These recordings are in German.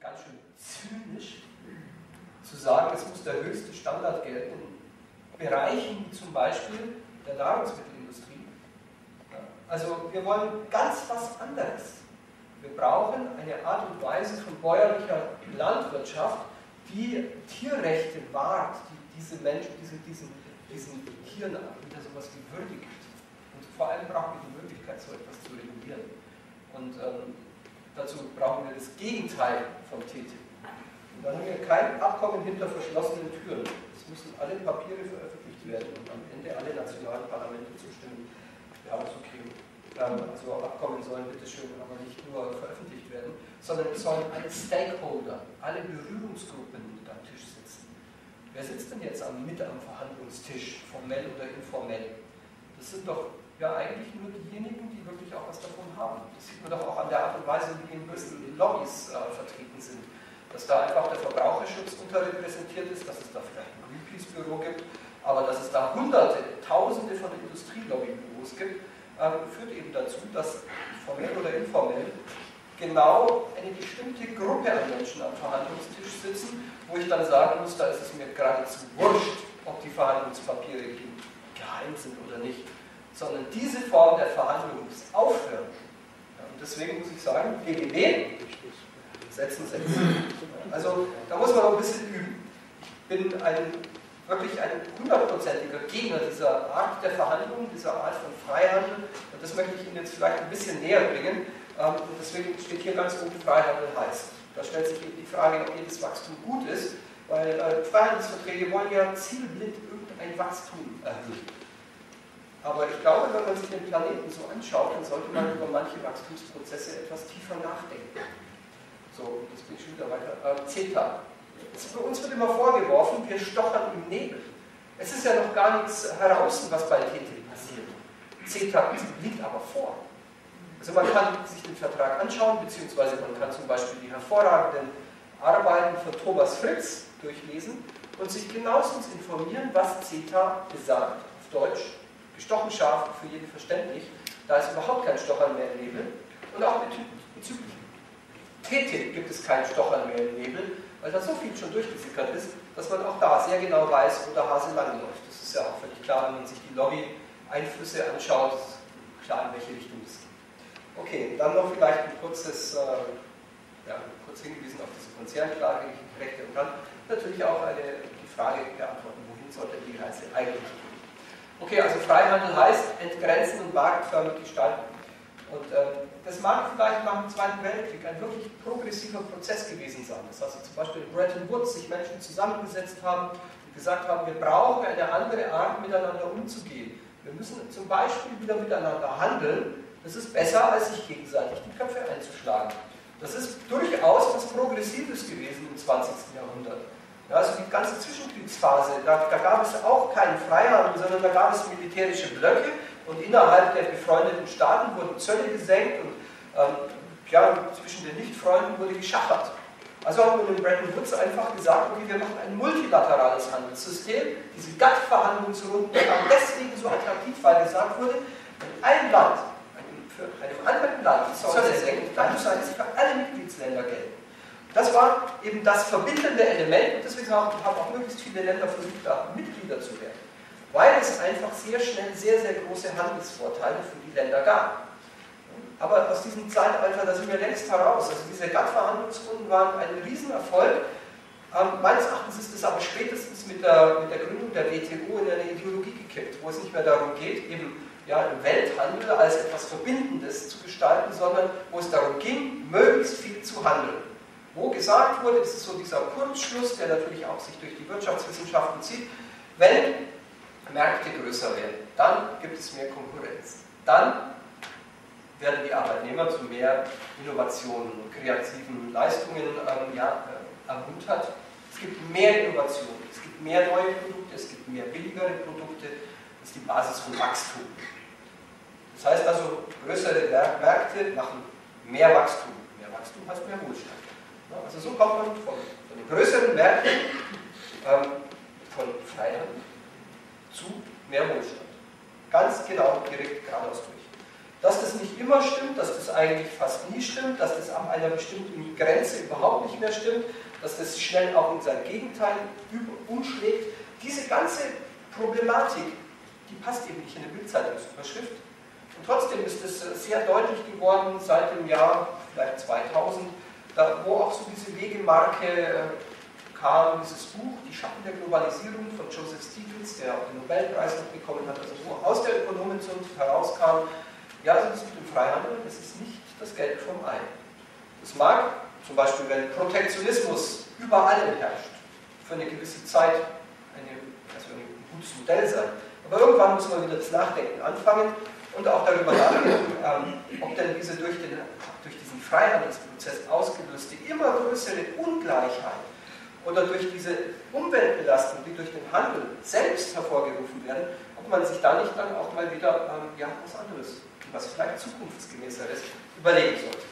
ganz schön zynisch zu sagen, es muss der höchste Standard gelten Bereichen wie zum Beispiel der Nahrungsmittelindustrie. Also wir wollen ganz was anderes. Wir brauchen eine Art und Weise von bäuerlicher Landwirtschaft, die Tierrechte wahrt, die diese Menschen, diese, diesen, diesen Tieren wieder sowas wie würdigt. Und vor allem brauchen wir die Möglichkeit, so etwas zu regulieren. Und ähm, dazu brauchen wir das Gegenteil vom TTIP. Und dann haben wir kein Abkommen hinter verschlossenen Türen. Es müssen alle Papiere veröffentlicht werden und am Ende alle nationalen Parlamente zustimmen. Ja, so kriegen. Also Abkommen sollen bitteschön aber nicht nur veröffentlicht werden, sondern es sollen alle Stakeholder, alle Berührungsgruppen mit am Tisch sitzen. Wer sitzt denn jetzt am, mit am Verhandlungstisch, formell oder informell? Das sind doch ja eigentlich nur diejenigen, die wirklich auch was davon haben. Das sieht man doch auch an der Art und Weise, wie in Brüssel die Lobbys äh, vertreten sind dass da einfach der Verbraucherschutz unterrepräsentiert ist, dass es da vielleicht ein Greenpeace-Büro gibt, aber dass es da hunderte, tausende von Industrielobbybüros gibt, äh, führt eben dazu, dass formell oder informell genau eine bestimmte Gruppe an Menschen am Verhandlungstisch sitzen, wo ich dann sagen muss, da ist es mir geradezu wurscht, ob die Verhandlungspapiere geheim sind oder nicht, sondern diese Form der Verhandlung muss aufhören. Ja, und deswegen muss ich sagen, GGB setzen, setzen. Also da muss man noch ein bisschen üben. Ich bin ein, wirklich ein hundertprozentiger Gegner dieser Art der Verhandlungen, dieser Art von Freihandel. Und das möchte ich Ihnen jetzt vielleicht ein bisschen näher bringen. Ähm, und deswegen steht hier ganz oben Freihandel heißt. Da stellt sich eben die Frage, ob jedes Wachstum gut ist, weil äh, Freihandelsverträge wollen ja zielblind irgendein Wachstum erhöhen. Aber ich glaube, wenn man sich den Planeten so anschaut, dann sollte man über manche Wachstumsprozesse etwas tiefer nachdenken. So, jetzt bin ich schon wieder weiter. Äh, CETA. Bei uns wird immer vorgeworfen, wir stochern im Nebel. Es ist ja noch gar nichts heraus, was bei TTIP passiert. CETA liegt aber vor. Also man kann sich den Vertrag anschauen, beziehungsweise man kann zum Beispiel die hervorragenden Arbeiten von Thomas Fritz durchlesen und sich genauestens informieren, was CETA besagt. Auf Deutsch, gestochen scharf, für jeden verständlich. Da ist überhaupt kein Stochern mehr im Nebel. Und auch bezüglich TTIP gibt es kein Stochern mehr im Nebel, weil da so viel schon durchgesickert ist, dass man auch da sehr genau weiß, wo der Hase langläuft. Das ist ja auch völlig klar, wenn man sich die Lobby-Einflüsse anschaut, ist klar, in welche Richtung es geht. Okay, dann noch vielleicht ein kurzes, äh, ja, kurz hingewiesen auf diese Konzernklage, Rechte und dann natürlich auch eine, die Frage beantworten, wohin sollte die Reise eigentlich gehen. Okay, also Freihandel heißt entgrenzen und marktförmig gestalten. Und ähm, das mag vielleicht nach dem Zweiten Weltkrieg ein wirklich progressiver Prozess gewesen sein. Das heißt zum Beispiel in Bretton Woods sich Menschen zusammengesetzt haben und gesagt haben, wir brauchen eine andere Art, miteinander umzugehen. Wir müssen zum Beispiel wieder miteinander handeln. Das ist besser, als sich gegenseitig die Köpfe einzuschlagen. Das ist durchaus was Progressives gewesen im 20. Jahrhundert. Ja, also die ganze Zwischenkriegsphase, da, da gab es auch keinen Freihandel, sondern da gab es militärische Blöcke und innerhalb der befreundeten Staaten wurden Zölle gesenkt und ähm, ja, zwischen den Nichtfreunden wurde geschachert. Also hat man in Bretton Woods einfach gesagt, okay, wir machen ein multilaterales Handelssystem. Diese GATT-Verhandlungsrunden waren deswegen so attraktiv, weil gesagt wurde, wenn ein Land für einem anderen Land Zölle senkt, dann muss es für alle Mitgliedsländer gelten. Das war eben das verbindende Element und deswegen haben auch möglichst viele Länder versucht, da Mitglieder zu werden weil es einfach sehr schnell sehr, sehr große Handelsvorteile für die Länder gab. Aber aus diesem Zeitalter, da sind wir längst heraus. Also diese GATT-Verhandlungsrunden waren ein Riesenerfolg. Ähm, meines Erachtens ist es aber spätestens mit der, mit der Gründung der WTO in eine Ideologie gekippt, wo es nicht mehr darum geht, eben ja, im Welthandel als etwas Verbindendes zu gestalten, sondern wo es darum ging, möglichst viel zu handeln. Wo gesagt wurde, das ist so dieser Kurzschluss, der natürlich auch sich durch die Wirtschaftswissenschaften zieht, wenn Märkte größer werden, dann gibt es mehr Konkurrenz. Dann werden die Arbeitnehmer zu mehr Innovationen und kreativen Leistungen ähm, ja, äh, ermuntert. Es gibt mehr Innovationen, es gibt mehr neue Produkte, es gibt mehr billigere Produkte. Das ist die Basis von Wachstum. Das heißt also, größere Märkte machen mehr Wachstum. Mehr Wachstum heißt mehr Wohlstand. Also so kommt man von, von den größeren Märkten, ähm, von Freiheit zu mehr Wohlstand. Ganz genau, direkt geradeaus durch. Dass das nicht immer stimmt, dass das eigentlich fast nie stimmt, dass das ab einer bestimmten Grenze überhaupt nicht mehr stimmt, dass das schnell auch in sein Gegenteil umschlägt. Diese ganze Problematik, die passt eben nicht in eine Bildzeitungsüberschrift. Und trotzdem ist es sehr deutlich geworden seit dem Jahr vielleicht 2000, da, wo auch so diese Wegemarke äh, kam, dieses Buch, Die Schatten der Globalisierung von Joseph Stiglitz, der auch den Nobelpreis noch bekommen hat, also wo aus der Ökonomenzunft herauskam, ja, also das mit dem Freihandel, das ist nicht das Geld vom Ei. Es mag zum Beispiel, wenn Protektionismus überall herrscht, für eine gewisse Zeit eine, also ein gutes Modell sein. Aber irgendwann muss man wieder das Nachdenken anfangen und auch darüber nachdenken, ähm, ob denn diese durch, den, Freihandelsprozess ausgelöste immer größere Ungleichheit oder durch diese Umweltbelastung, die durch den Handel selbst hervorgerufen werden, ob man sich da nicht dann auch mal wieder ähm, ja, was anderes, was vielleicht zukunftsgemäßeres überlegen sollte.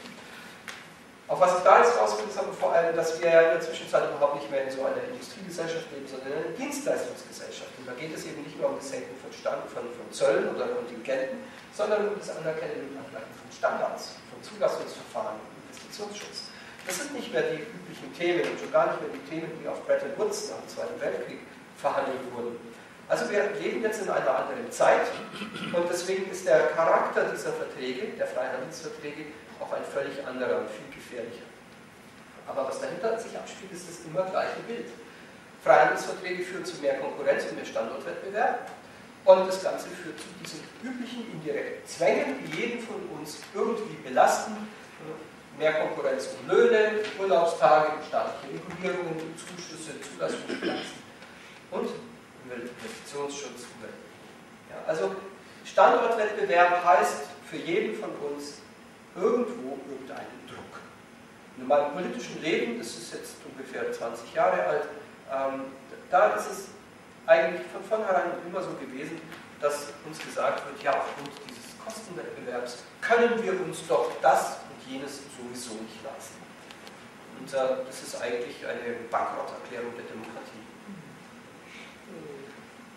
Auf was ich da jetzt raus aber vor allem, dass wir ja in der Zwischenzeit überhaupt nicht mehr in so einer Industriegesellschaft leben, sondern in einer Dienstleistungsgesellschaft. Und da geht es eben nicht nur um das Senken von, Stand, von, von Zöllen oder Kontingenten, sondern um das Anerkennen und Ableiten von Standards, von Zulassungsverfahren, Investitionsschutz. Das sind nicht mehr die üblichen Themen und schon gar nicht mehr die Themen, die auf Bretton Woods nach dem Zweiten Weltkrieg verhandelt wurden. Also wir leben jetzt in einer anderen Zeit und deswegen ist der Charakter dieser Verträge, der Freihandelsverträge, auch ein völlig anderer und viel gefährlicher. Aber was dahinter sich abspielt, ist das immer gleiche Bild. Freihandelsverträge führen zu mehr Konkurrenz und mehr Standortwettbewerb. Und das Ganze führt zu diesen üblichen indirekten Zwängen, die jeden von uns irgendwie belasten. Mehr Konkurrenz um Löhne, Urlaubstage, staatliche Regulierungen, Zuschüsse, Zulassungsklassen und Investitionsschutz. Ja, also Standortwettbewerb heißt für jeden von uns irgendwo irgendeinen Druck. In meinem politischen Leben, das ist jetzt ungefähr 20 Jahre alt, ähm, da ist es eigentlich von vornherein immer so gewesen, dass uns gesagt wird, ja, aufgrund dieses Kostenwettbewerbs können wir uns doch das und jenes sowieso nicht leisten. Und äh, das ist eigentlich eine Bankrotterklärung der Demokratie.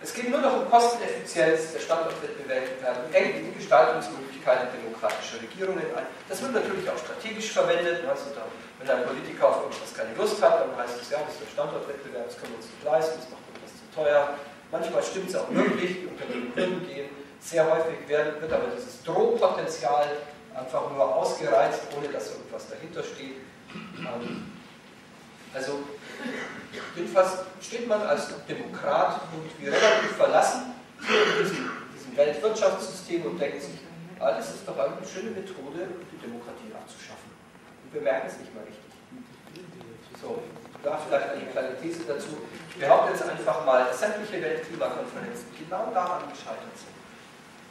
Es geht nur noch um Kosteneffizienz, der Standortwettbewerb, engt die Gestaltungsmöglichkeiten demokratischer Regierungen ein. Das wird natürlich auch strategisch verwendet. Also da, wenn ein Politiker auf irgendwas keine Lust hat, dann heißt es, ja, das ist der Standortwettbewerb, das können wir uns nicht leisten, das macht zu teuer. Manchmal stimmt es auch wirklich, die Unternehmen können gehen. Sehr häufig wird, wird aber dieses Drohpotenzial einfach nur ausgereizt, ohne dass irgendwas dahinter steht. Ähm, also Jedenfalls steht man als Demokrat irgendwie relativ verlassen in diesem, diesem Weltwirtschaftssystem und denkt sich, das ist doch eine schöne Methode, die Demokratie abzuschaffen. Und wir merken es nicht mal richtig. So, da vielleicht eine kleine These dazu. Ich behaupte jetzt einfach mal, dass sämtliche Weltklimakonferenzen genau daran gescheitert sind.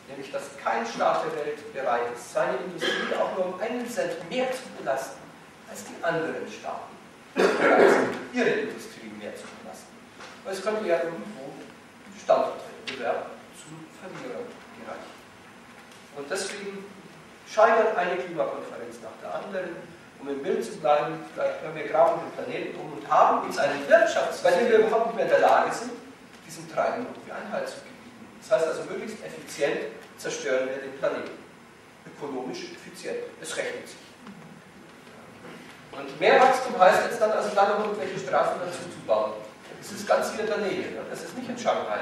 Nämlich, dass kein Staat der Welt bereit ist, seine Industrie auch nur um einen Cent mehr zu belasten als die anderen Staaten bereit sind, ihre Industrie mehr zu belasten. Weil es könnte ja irgendwo Standortwettbewerb zum Verlierer gereichen. Und deswegen scheitert eine Klimakonferenz nach der anderen, um im Bild zu bleiben, vielleicht wenn wir graben den Planeten um und haben uns eine Wirtschaft, bei der wir überhaupt nicht mehr in der Lage sind, diesem Treiben irgendwie Einhalt zu gebieten. Das heißt also, möglichst effizient zerstören wir den Planeten. Ökonomisch effizient. Es rechnet sich. Und mehr Wachstum heißt jetzt dann also dann noch irgendwelche Strafen dazu zu bauen. Das ist ganz hier in der Nähe. Ne? Das ist nicht in Shanghai.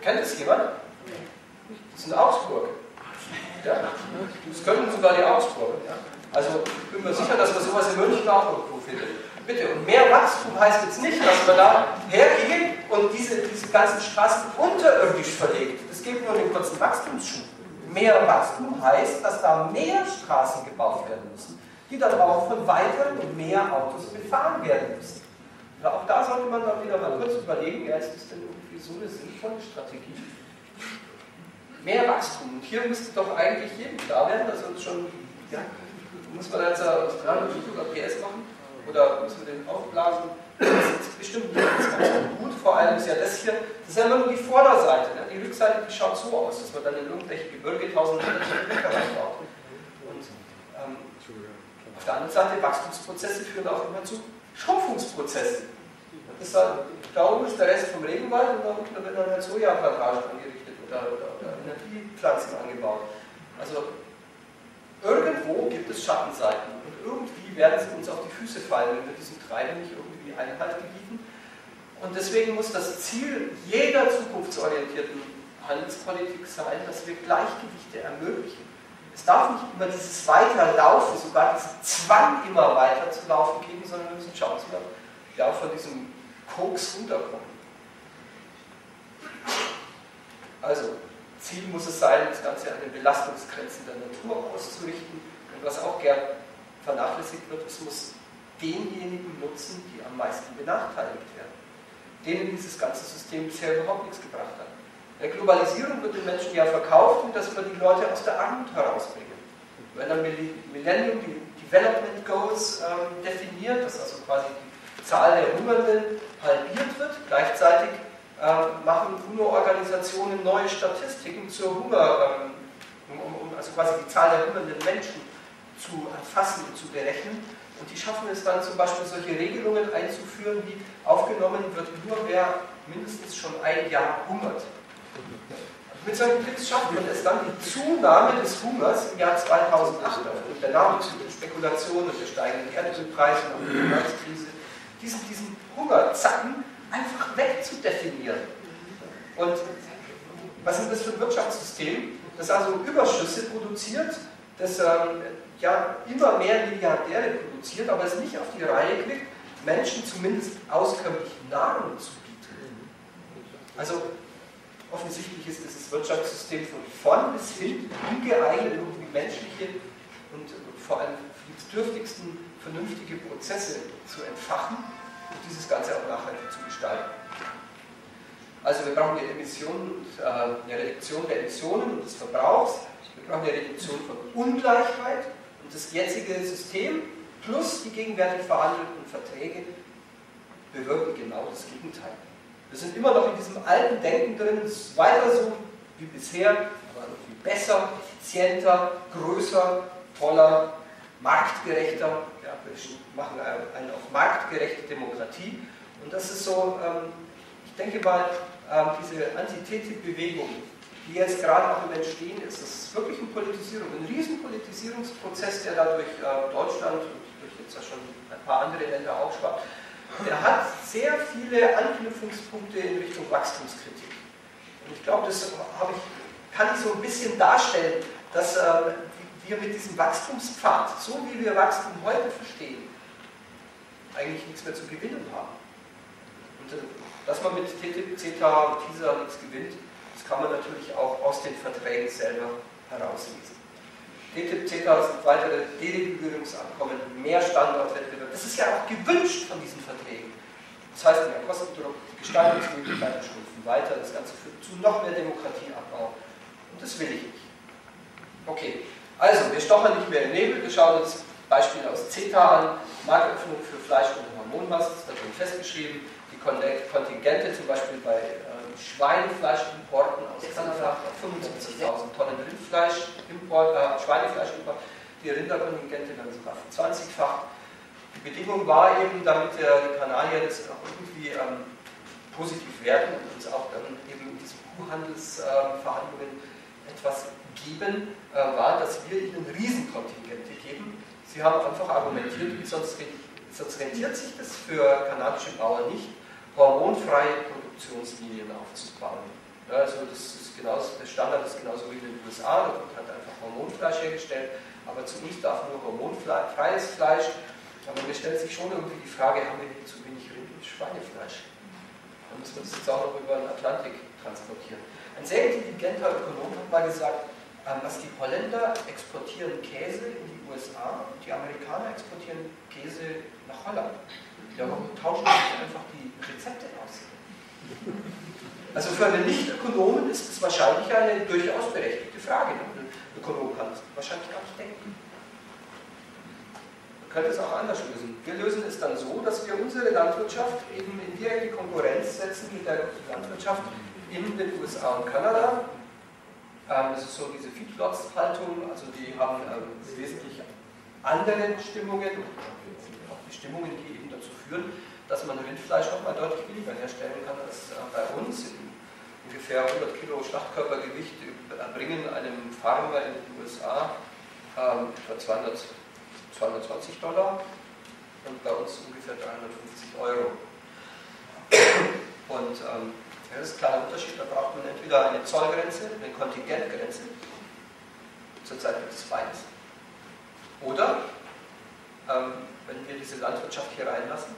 Kennt das jemand? Das ist in Augsburg. Ja? Das können sogar die Augsburger. Ja? Also ich bin mir sicher, dass man sowas in München auch irgendwo findet. Bitte, und mehr Wachstum heißt jetzt nicht, dass man da hergeht und diese, diese ganzen Straßen unterirdisch verlegt. Das gibt nur den kurzen Wachstumsschub. Mehr Wachstum heißt, dass da mehr Straßen gebaut werden müssen die dann auch von weiteren und mehr Autos befahren werden müssen. Ja, auch da sollte man dann wieder mal kurz überlegen, ja, ist das denn irgendwie so eine sinnvolle Strategie? Mehr Wachstum. Und hier müsste doch eigentlich jedem klar werden, dass uns schon, ja, muss man jetzt 300 oder PS machen? Oder müssen wir den aufblasen? Das ist bestimmt nicht gut. Vor allem ist ja das hier, das ist ja nur die Vorderseite. Ne? Die Rückseite, die schaut so aus, dass man dann in irgendwelche Gebirge tausend Meter reinbaut. Und ähm, auf der anderen Seite, Wachstumsprozesse führen auch immer zu Schrumpfungsprozessen. Das war, da oben ist der Rest vom Regenwald und da unten werden dann halt Sojaplantagen angerichtet oder, oder, oder Energiepflanzen angebaut. Also irgendwo gibt es Schattenseiten und irgendwie werden sie uns auf die Füße fallen, wenn wir diesem Treiben nicht irgendwie Einhalt gebieten. Und deswegen muss das Ziel jeder zukunftsorientierten Handelspolitik sein, dass wir Gleichgewichte ermöglichen. Es darf nicht immer dieses Weiterlaufen, sogar diesen Zwang, immer weiter zu laufen geben, sondern wir müssen schauen, dass wir ja, von diesem Koks runterkommen. Also, Ziel muss es sein, das Ganze an den Belastungsgrenzen der Natur auszurichten. Und was auch gern vernachlässigt wird, es muss denjenigen nutzen, die am meisten benachteiligt werden, denen dieses ganze System bisher überhaupt nichts gebracht hat. Der Globalisierung wird den Menschen ja verkauft, dass wir die Leute aus der Armut herausbringen. Wenn dann Millennium Development Goals ähm, definiert, dass also quasi die Zahl der Hungernden halbiert wird, gleichzeitig ähm, machen UNO-Organisationen neue Statistiken zur Hunger, ähm, um, um, also quasi die Zahl der hungernden Menschen zu erfassen und zu berechnen. Und die schaffen es dann zum Beispiel solche Regelungen einzuführen, wie aufgenommen wird nur wer mindestens schon ein Jahr hungert. Mit solchen Tricks schafft man es dann, die Zunahme des Hungers im Jahr 2008 aufgrund der Nahrungsmittelspekulation und der steigenden Erdölpreise und der Finanzkrise, diesen, diesen Hungerzacken einfach wegzudefinieren. Und was ist das für ein Wirtschaftssystem, das also Überschüsse produziert, das ähm, ja immer mehr Milliardäre produziert, aber es nicht auf die Reihe kriegt, Menschen zumindest auskömmlich Nahrung zu bieten. Also offensichtlich ist dieses Wirtschaftssystem von vorn bis hin ungeeignet, irgendwie menschliche und vor allem für die bedürftigsten vernünftige Prozesse zu entfachen und dieses Ganze auch nachhaltig zu gestalten. Also wir brauchen eine, Emission, äh, eine Reduktion der Emissionen und des Verbrauchs, wir brauchen eine Reduktion von Ungleichheit und das jetzige System plus die gegenwärtig verhandelten Verträge bewirken genau das Gegenteil. Wir sind immer noch in diesem alten Denken drin, es ist weiter so wie bisher, aber irgendwie besser, effizienter, größer, toller, marktgerechter. Ja, wir machen eine auf marktgerechte Demokratie. Und das ist so, ähm, ich denke mal, ähm, diese Antithetik-Bewegung, die jetzt gerade auch im Entstehen ist, das ist wirklich eine Politisierung, ein Riesenpolitisierungsprozess, der da durch äh, Deutschland und durch jetzt ja schon ein paar andere Länder aufschwappt der hat sehr viele Anknüpfungspunkte in Richtung Wachstumskritik. Und ich glaube, das ich, kann ich so ein bisschen darstellen, dass äh, wir mit diesem Wachstumspfad, so wie wir Wachstum heute verstehen, eigentlich nichts mehr zu gewinnen haben. Und äh, dass man mit TTIP, CETA und TISA nichts gewinnt, das kann man natürlich auch aus den Verträgen selber herauslesen. TTIP, CETA sind weitere Deregulierungsabkommen, mehr Standortwettbewerb. Das ist ja auch gewünscht von diesen Verträgen. Das heißt, mehr Kostendruck, Gestaltungsmöglichkeiten schrumpfen weiter, das Ganze führt zu noch mehr Demokratieabbau. Und das will ich nicht. Okay, also wir stochern nicht mehr im Nebel, wir schauen uns Beispiele aus CETA an, Marktöffnung für Fleisch und Hormonmast, das wird schon festgeschrieben, die Kontingente zum Beispiel bei Schweinefleischimporten aus Kanada, 75.000 Tonnen Rindfleischimport, äh, Schweinefleischimport, die Rinderkontingente werden sogar 20-fach. Die Bedingung war eben, damit die Kanadier das auch irgendwie ähm, positiv werden und uns auch dann eben in diesen Kuhhandelsverhandlungen äh, etwas geben, äh, war, dass wir ihnen Riesenkontingente geben. Sie haben einfach argumentiert, sonst, sonst rentiert sich das für kanadische Bauern nicht, hormonfreie Produktionslinien aufzubauen. Ja, also das ist genauso, der Standard ist genauso wie in den USA, da wird halt einfach Hormonfleisch hergestellt, aber zu uns darf nur hormonfreies Fleisch. Aber mir stellt sich schon irgendwie die Frage, haben wir nicht zu wenig Rind- und Schweinefleisch? Dann müssen wir das jetzt auch noch über den Atlantik transportieren. Ein sehr intelligenter Ökonom hat mal gesagt, was die Holländer exportieren Käse in die USA, die Amerikaner exportieren Käse nach Holland. Warum tauschen sich einfach die Rezepte aus? Also für einen Nicht-Ökonomen ist es wahrscheinlich eine durchaus berechtigte Frage. Ein Ökonom kann es wahrscheinlich gar nicht denken. Man könnte es auch anders lösen. Wir lösen es dann so, dass wir unsere Landwirtschaft eben in direkte Konkurrenz setzen mit der Landwirtschaft in den USA und Kanada. Ähm, das ist so diese Feedlots-Haltung, also die haben ähm, wesentlich andere Stimmungen, auch die Stimmungen, die eben dazu führen, dass man Rindfleisch nochmal deutlich billiger herstellen kann als äh, bei uns. Ungefähr 100 Kilo Schlachtkörpergewicht bringen einem Farmer in den USA ähm, etwa 200, 220 Dollar und bei uns ungefähr 350 Euro. Und ähm, das ist ein kleiner Unterschied, da braucht man entweder eine Zollgrenze, eine Kontingentgrenze, zurzeit gibt es beides, oder ähm, wenn wir diese Landwirtschaft hier reinlassen,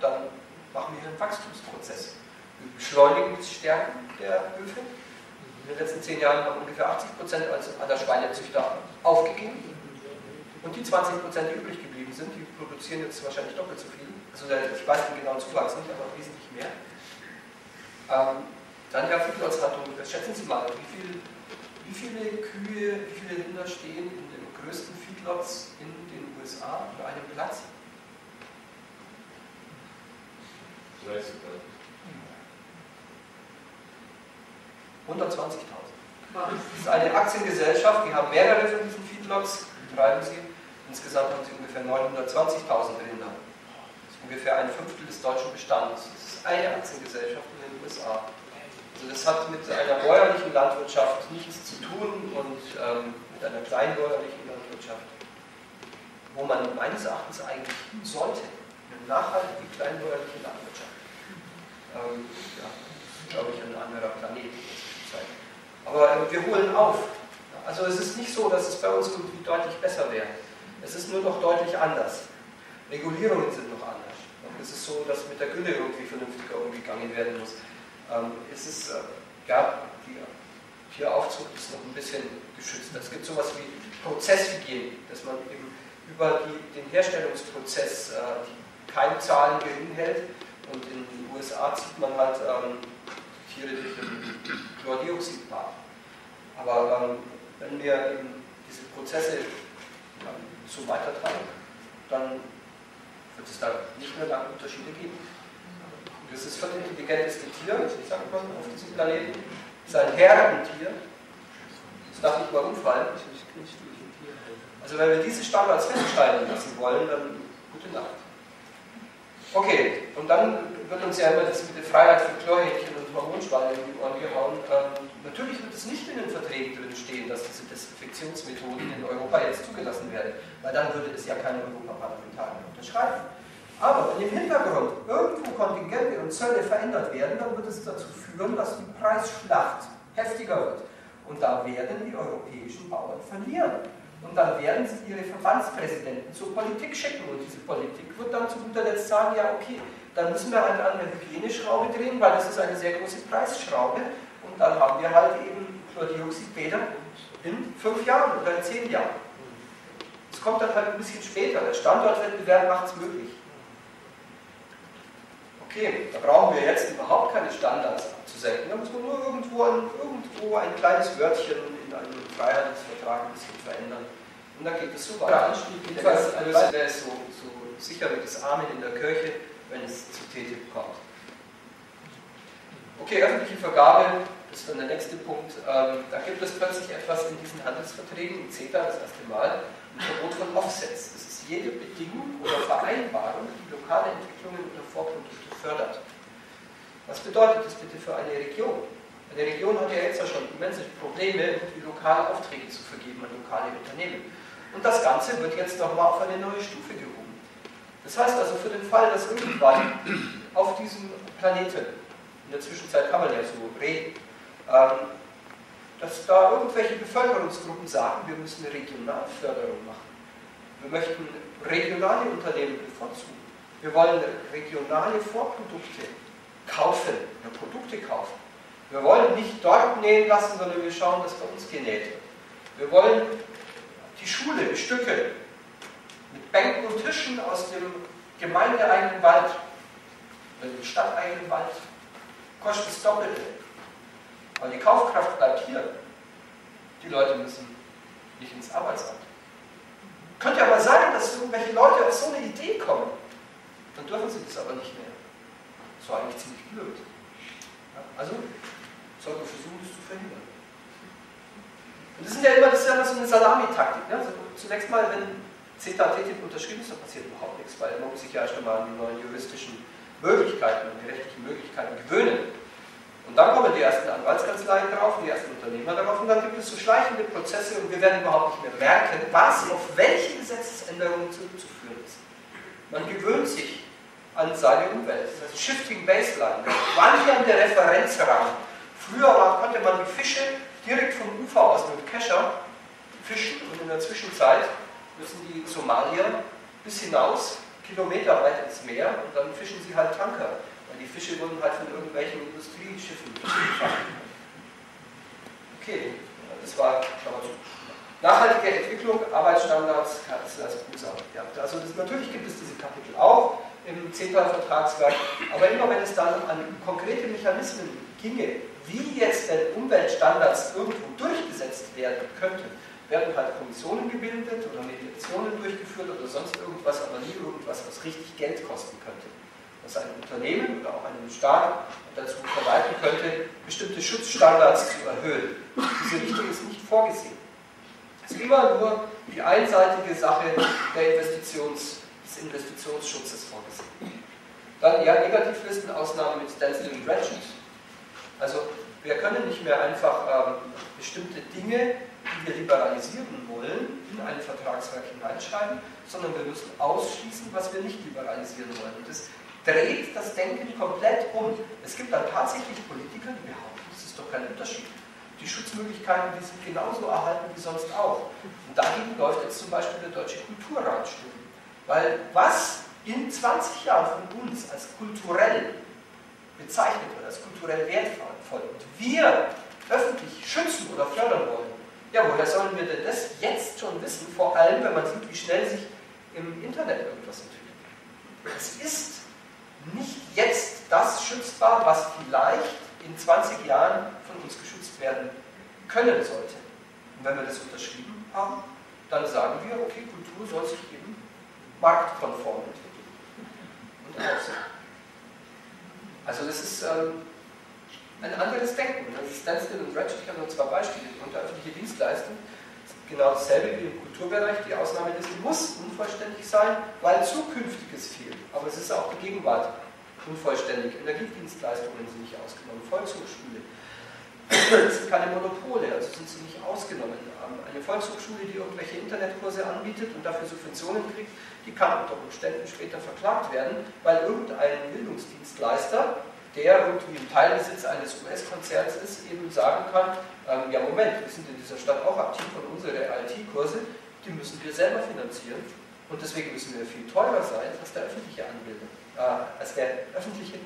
dann machen wir einen Wachstumsprozess. Wir beschleunigen das Stärken der Höfe. In den letzten zehn Jahren haben ungefähr 80 Prozent aller Schweinezüchter aufgegeben. Und die 20 Prozent, die übrig geblieben sind, die produzieren jetzt wahrscheinlich doppelt so viel. Also ich weiß den genauen Zuwachs nicht, aber wesentlich mehr. Ähm, dann ja Feedlotshaltung. Schätzen Sie mal, wie, viel, wie viele Kühe, wie viele Rinder stehen in den größten Feedlots in den USA für einen Platz? 120.000. Das ist eine Aktiengesellschaft, die haben mehrere von diesen Feedlots, betreiben sie. Insgesamt haben sie ungefähr 920.000 Rinder. Das ist ungefähr ein Fünftel des deutschen Bestandes. Das ist eine Aktiengesellschaft USA. Also das hat mit einer bäuerlichen Landwirtschaft nichts zu tun und ähm, mit einer kleinbäuerlichen Landwirtschaft, wo man meines Erachtens eigentlich sollte. Eine nachhaltige kleinbäuerliche Landwirtschaft. Ähm, ja, glaube ich, ein anderer Planet. Aber äh, wir holen auf. Also es ist nicht so, dass es bei uns irgendwie deutlich besser wäre. Es ist nur noch deutlich anders. Regulierungen sind noch anders. Es ist so, dass mit der Gülle irgendwie vernünftiger umgegangen werden muss. Ähm, es ist, äh, ja, die Tieraufzucht ist noch ein bisschen geschützt. Es gibt sowas wie Prozesshygiene, dass man eben über die, den Herstellungsprozess äh, die Keimzahlen gering hält. Und in den USA zieht man halt ähm, Tiere durch den Chlordioxidbad. Aber ähm, wenn wir eben diese Prozesse ähm, so weitertreiben, dann wird es da nicht mehr lange Unterschiede geben. Das ist das intelligenteste Tier, sagt man, auf diesem Planeten. Es ist ein Herdentier. Es darf nicht mal umfallen. Also wenn wir diese Standards festschreiben lassen wollen, dann gute Nacht. Okay, und dann wird uns ja immer das mit der Freiheit für Chlorhähnchen und Hormonschweine in die Ohren gehauen. Ähm, natürlich wird es nicht in den Verträgen drin stehen, dass diese Desinfektionsmethoden in Europa jetzt zugelassen werden, weil dann würde es ja keine Europaparlamentarier unterschreiben. Aber wenn im Hintergrund irgendwo Kontingente und Zölle verändert werden, dann wird es dazu führen, dass die Preisschlacht heftiger wird. Und da werden die europäischen Bauern verlieren. Und dann werden sie ihre Verbandspräsidenten zur Politik schicken. Und diese Politik wird dann zu guter Letzt sagen, ja okay, dann müssen wir halt an der Hygieneschraube drehen, weil das ist eine sehr große Preisschraube. Und dann haben wir halt eben Chlordioxidbäder in fünf Jahren oder in zehn Jahren. Es kommt dann halt ein bisschen später. Der Standortwettbewerb macht es möglich. Okay, da brauchen wir jetzt überhaupt keine Standards abzusenken. Da muss man nur irgendwo ein, irgendwo ein kleines Wörtchen in einem Freihandelsvertrag ein bisschen verändern. Und dann geht es so weiter. Jedenfalls, der ist so, so sicher wie das Amen in der Kirche, wenn es zu TTIP kommt. Okay, öffentliche Vergabe das ist dann der nächste Punkt. Ähm, da gibt es plötzlich etwas in diesen Handelsverträgen, in CETA das erste Mal, ein Verbot von Offsets. Das jede Bedingung oder Vereinbarung, die lokale Entwicklungen oder Vorprodukte fördert. Was bedeutet das bitte für eine Region? Eine Region hat ja jetzt ja schon immense Probleme, lokale Aufträge zu vergeben an lokale Unternehmen. Und das Ganze wird jetzt nochmal auf eine neue Stufe gehoben. Das heißt also, für den Fall, dass irgendwann auf diesem Planeten, in der Zwischenzeit kann man ja so reden, ähm, dass da irgendwelche Bevölkerungsgruppen sagen, wir müssen eine Regionalförderung machen. Wir möchten regionale Unternehmen bevorzugen. Wir wollen regionale Vorprodukte kaufen, Produkte kaufen. Wir wollen nicht dort nähen lassen, sondern wir schauen, dass bei uns genäht wird. Wir wollen die Schule bestückeln mit Bänken und Tischen aus dem gemeindeeigenen Wald oder dem stadteigenen Wald. Kostet das Doppelte. Aber die Kaufkraft bleibt hier. Die Leute müssen nicht ins Arbeitsamt. Könnte mal sein, dass irgendwelche Leute auf so eine Idee kommen. Dann dürfen sie das aber nicht mehr. Das war eigentlich ziemlich blöd. Ja, also sollten wir versuchen, das zu verhindern. Und das, sind ja immer, das ist ja immer so eine Salamitaktik. Ne? Also zunächst mal, wenn CETA TTIP unterschrieben ist, dann passiert überhaupt nichts, weil man muss sich ja erst einmal an die neuen juristischen Möglichkeiten und die rechtlichen Möglichkeiten gewöhnen. Und dann kommen die ersten Anwaltskanzleien drauf, die ersten Unternehmer darauf und dann gibt es so schleichende Prozesse und wir werden überhaupt nicht mehr merken, was auf welche Gesetzesänderungen zurückzuführen ist. Man gewöhnt sich an seine Umwelt. Das heißt Shifting Baseline, wandelnde Referenzrahmen. Früher konnte man die Fische direkt vom Ufer aus mit Kescher fischen und in der Zwischenzeit müssen die Somalier bis hinaus, kilometerweit ins Meer und dann fischen sie halt Tanker die Fische wurden halt von irgendwelchen Industrieschiffen gefangen. Okay, das war mal so. Nachhaltige Entwicklung, Arbeitsstandards, als Usa. Ja, also das, natürlich gibt es diese Kapitel auch im CETA-Vertragswerk, aber immer wenn es dann an konkrete Mechanismen ginge, wie jetzt denn Umweltstandards irgendwo durchgesetzt werden könnten, werden halt Kommissionen gebildet oder Mediationen durchgeführt oder sonst irgendwas, aber nie irgendwas, was richtig Geld kosten könnte das ein Unternehmen oder auch einen Staat dazu verleiten könnte, bestimmte Schutzstandards zu erhöhen. Diese Richtung ist nicht vorgesehen. Es ist immer nur die einseitige Sache Investitions, des Investitionsschutzes vorgesehen. Dann ja, Negativlistenausnahmen mit Stencil und Ratchet. Also wir können nicht mehr einfach ähm, bestimmte Dinge, die wir liberalisieren wollen, in ein Vertragswerk hineinschreiben, sondern wir müssen ausschließen, was wir nicht liberalisieren wollen. Und das dreht das Denken komplett um. Es gibt dann tatsächlich Politiker, die behaupten, das ist doch kein Unterschied. Die Schutzmöglichkeiten, die sind genauso erhalten wie sonst auch. Und dagegen läuft jetzt zum Beispiel der Deutsche Kulturrat Stimmen. Weil was in 20 Jahren von uns als kulturell bezeichnet wird, als kulturell wertvoll, und wir öffentlich schützen oder fördern wollen, ja, woher sollen wir denn das jetzt schon wissen? Vor allem, wenn man sieht, wie schnell sich im Internet irgendwas entwickelt. Es ist nicht jetzt das schützbar, was vielleicht in 20 Jahren von uns geschützt werden können sollte. Und wenn wir das unterschrieben haben, dann sagen wir, okay, Kultur soll sich eben marktkonform entwickeln und aussehen. Also das ist ähm, ein anderes Denken. Das ist Stansted und Ratchet, ich habe nur zwei Beispiele. Unter öffentliche Dienstleistung genau dasselbe wie im Kulturbereich. Die Ausnahmeliste muss unvollständig sein, weil Zukünftiges fehlt. Aber es ist auch die Gegenwart unvollständig. Energiedienstleistungen sind nicht ausgenommen. Volkshochschule. Das sind keine Monopole, also sind sie nicht ausgenommen. Ähm, eine Volkshochschule, die irgendwelche Internetkurse anbietet und dafür Subventionen kriegt, die kann unter Umständen später verklagt werden, weil irgendein Bildungsdienstleister der irgendwie im Teilbesitz eines US-Konzerns ist, eben sagen kann, ähm, ja Moment, wir sind in dieser Stadt auch aktiv und unsere IT-Kurse, die müssen wir selber finanzieren und deswegen müssen wir viel teurer sein als der öffentliche Anbieter, äh, als der öffentliche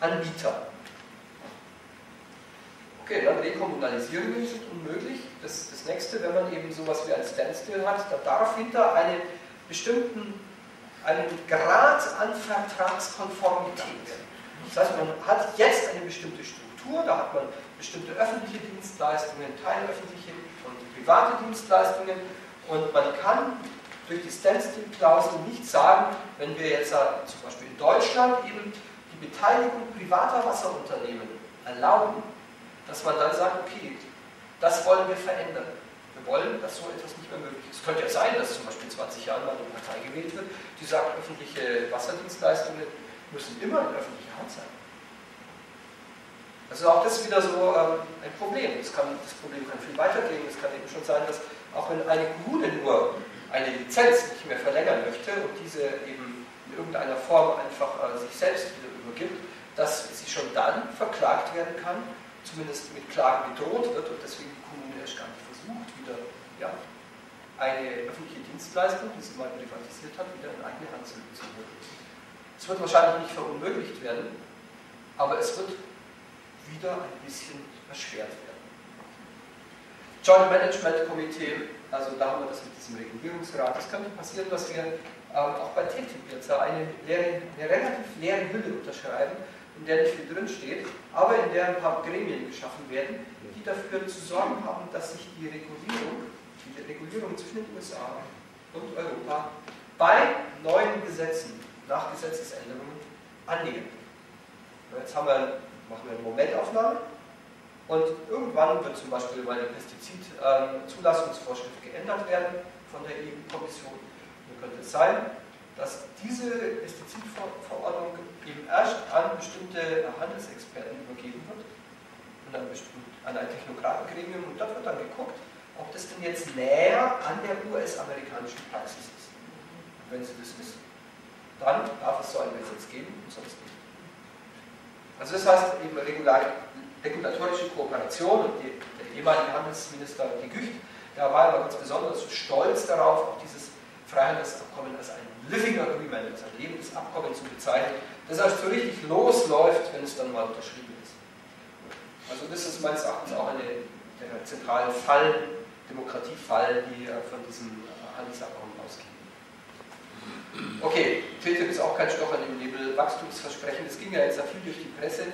Anbieter. Okay, dann Rekommunalisierungen sind unmöglich. Das, das nächste, wenn man eben sowas wie ein Standstill hat, da darf hinter einen bestimmten einen Grad an Vertragskonformität das heißt, man hat jetzt eine bestimmte Struktur, da hat man bestimmte öffentliche Dienstleistungen, teilöffentliche und private Dienstleistungen und man kann durch die Standstill-Klausel nicht sagen, wenn wir jetzt zum Beispiel in Deutschland eben die Beteiligung privater Wasserunternehmen erlauben, dass man dann sagt, okay, das wollen wir verändern. Wir wollen, dass so etwas nicht mehr möglich ist. Es könnte ja sein, dass zum Beispiel in 20 Jahren mal eine Partei gewählt wird, die sagt, öffentliche Wasserdienstleistungen müssen immer in öffentlicher Hand sein. Also auch das ist wieder so ähm, ein Problem. Das, kann, das Problem kann viel weiter gehen. Es kann eben schon sein, dass auch wenn eine Kommune nur eine Lizenz nicht mehr verlängern möchte und diese eben in irgendeiner Form einfach äh, sich selbst wieder übergibt, dass sie schon dann verklagt werden kann, zumindest mit Klagen gedroht wird und deswegen die Kommune erst gar nicht versucht, wieder ja, eine öffentliche Dienstleistung, die sie mal privatisiert hat, wieder in eigene Hand zu holen. Es wird wahrscheinlich nicht verunmöglicht werden, aber es wird wieder ein bisschen erschwert werden. Joint Management Komitee, also da haben wir das mit diesem Regulierungsrat. Es könnte passieren, dass wir ähm, auch bei TTIP jetzt eine, leere, eine relativ leere Hülle unterschreiben, in der nicht viel drinsteht, aber in der ein paar Gremien geschaffen werden, die dafür zu sorgen haben, dass sich die Regulierung, die Regulierung zwischen den USA und Europa bei neuen Gesetzen nach Gesetzesänderungen annähern. Jetzt haben wir, machen wir eine Momentaufnahme und irgendwann wird zum Beispiel die Pestizidzulassungsvorschrift geändert werden von der EU-Kommission. Dann könnte es sein, dass diese Pestizidverordnung eben erst an bestimmte Handelsexperten übergeben wird und an, an ein Technokratengremium und dort wird dann geguckt, ob das denn jetzt näher an der US-amerikanischen Praxis ist. Und wenn sie das ist, dann darf es so ein Gesetz geben sonst nicht. Also das heißt eben regulatorische Kooperation und die, der ehemalige Handelsminister De Gucht, der war aber ganz besonders stolz darauf, auch dieses Freihandelsabkommen als ein Living Agreement, als ein lebendes Abkommen zu bezeichnen, das erst so richtig losläuft, wenn es dann mal unterschrieben ist. Also das ist meines Erachtens auch eine der zentralen Fall, Demokratiefall, die von diesem Handelsabkommen. Okay, TTIP ist auch kein Stochern im Nebel, Wachstumsversprechen, das ging ja jetzt viel durch die Presse,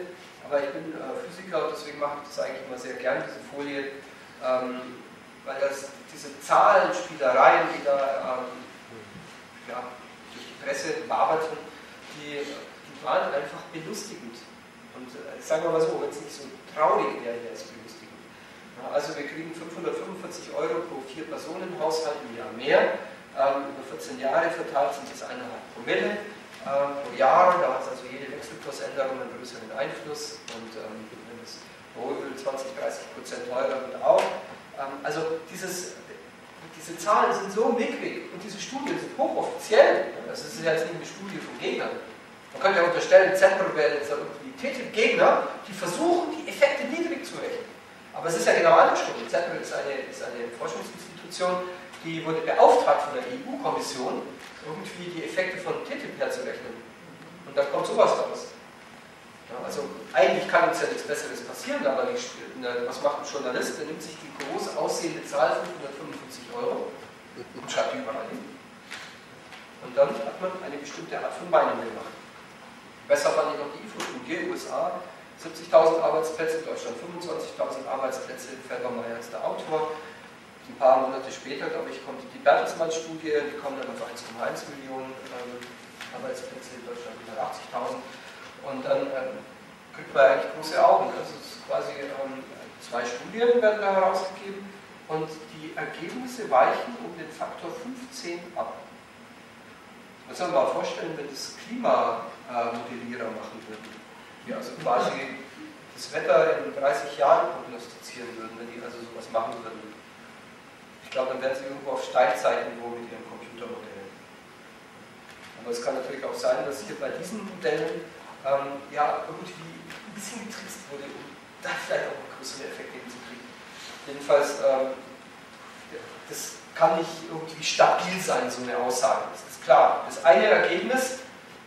aber ich bin äh, Physiker und deswegen mache ich das eigentlich immer sehr gern, diese Folie, ähm, weil das, diese Zahlenspielereien, die da ähm, ja, durch die Presse waberten, die, die waren einfach belustigend. Und äh, sagen wir mal so, wenn es nicht so traurig wäre, wäre es belustigend. Ja, also wir kriegen 545 Euro pro Vier-Personen-Haushalt im Jahr mehr über 14 Jahre verteilt sind es 1,5 Promille ähm, pro Jahr. Da hat also jede Wechselkursänderung einen größeren Einfluss und ähm, wenn das Rohöl 20, 30 Prozent teurer wird auch. Ähm, also dieses, diese Zahlen sind so mickrig und diese Studien sind hochoffiziell. Das ist ja jetzt nicht eine Studie von Gegnern. Man könnte ja unterstellen, wäre jetzt irgendwie TTIP-Gegner, die versuchen, die Effekte niedrig zu rechnen. Aber es ist ja genau andersrum. Zentrum ist eine, ist eine Forschungsinstitution, die wurde beauftragt von der EU-Kommission, irgendwie die Effekte von TTIP herzurechnen. Und dann kommt sowas raus. Ja, also eigentlich kann uns ja nichts Besseres passieren, aber die, was macht ein Journalist? Der nimmt sich die groß aussehende Zahl 555 Euro und schreibt die überall hin. Und dann hat man eine bestimmte Art von Meinung gemacht. Besser fand ich noch die IFO-Studie, USA, 70.000 Arbeitsplätze, Deutschland 25.000 Arbeitsplätze, Felbermeier ist der Autor, ein paar Monate später, glaube ich, kommt die Bertelsmann-Studie, die kommen dann auf 1,1 Millionen ähm, Arbeitsplätze in Deutschland, 180.000. Und dann ähm, kriegt man eigentlich große Augen. Das ist quasi ähm, zwei Studien werden da herausgegeben und die Ergebnisse weichen um den Faktor 15 ab. Das soll man mal vorstellen, wenn das Klimamodellierer machen würden. Die also quasi das Wetter in 30 Jahren prognostizieren würden, wenn die also sowas machen würden glaube, dann werden sie irgendwo auf Steilzeitniveau mit ihren Computermodellen. Aber es kann natürlich auch sein, dass hier bei diesen Modellen ähm, ja irgendwie ein bisschen getrickst wurde, um da vielleicht auch größere Effekte hinzukriegen. Jedenfalls, ähm, das kann nicht irgendwie stabil sein, so eine Aussage. Das ist klar. Das eine Ergebnis,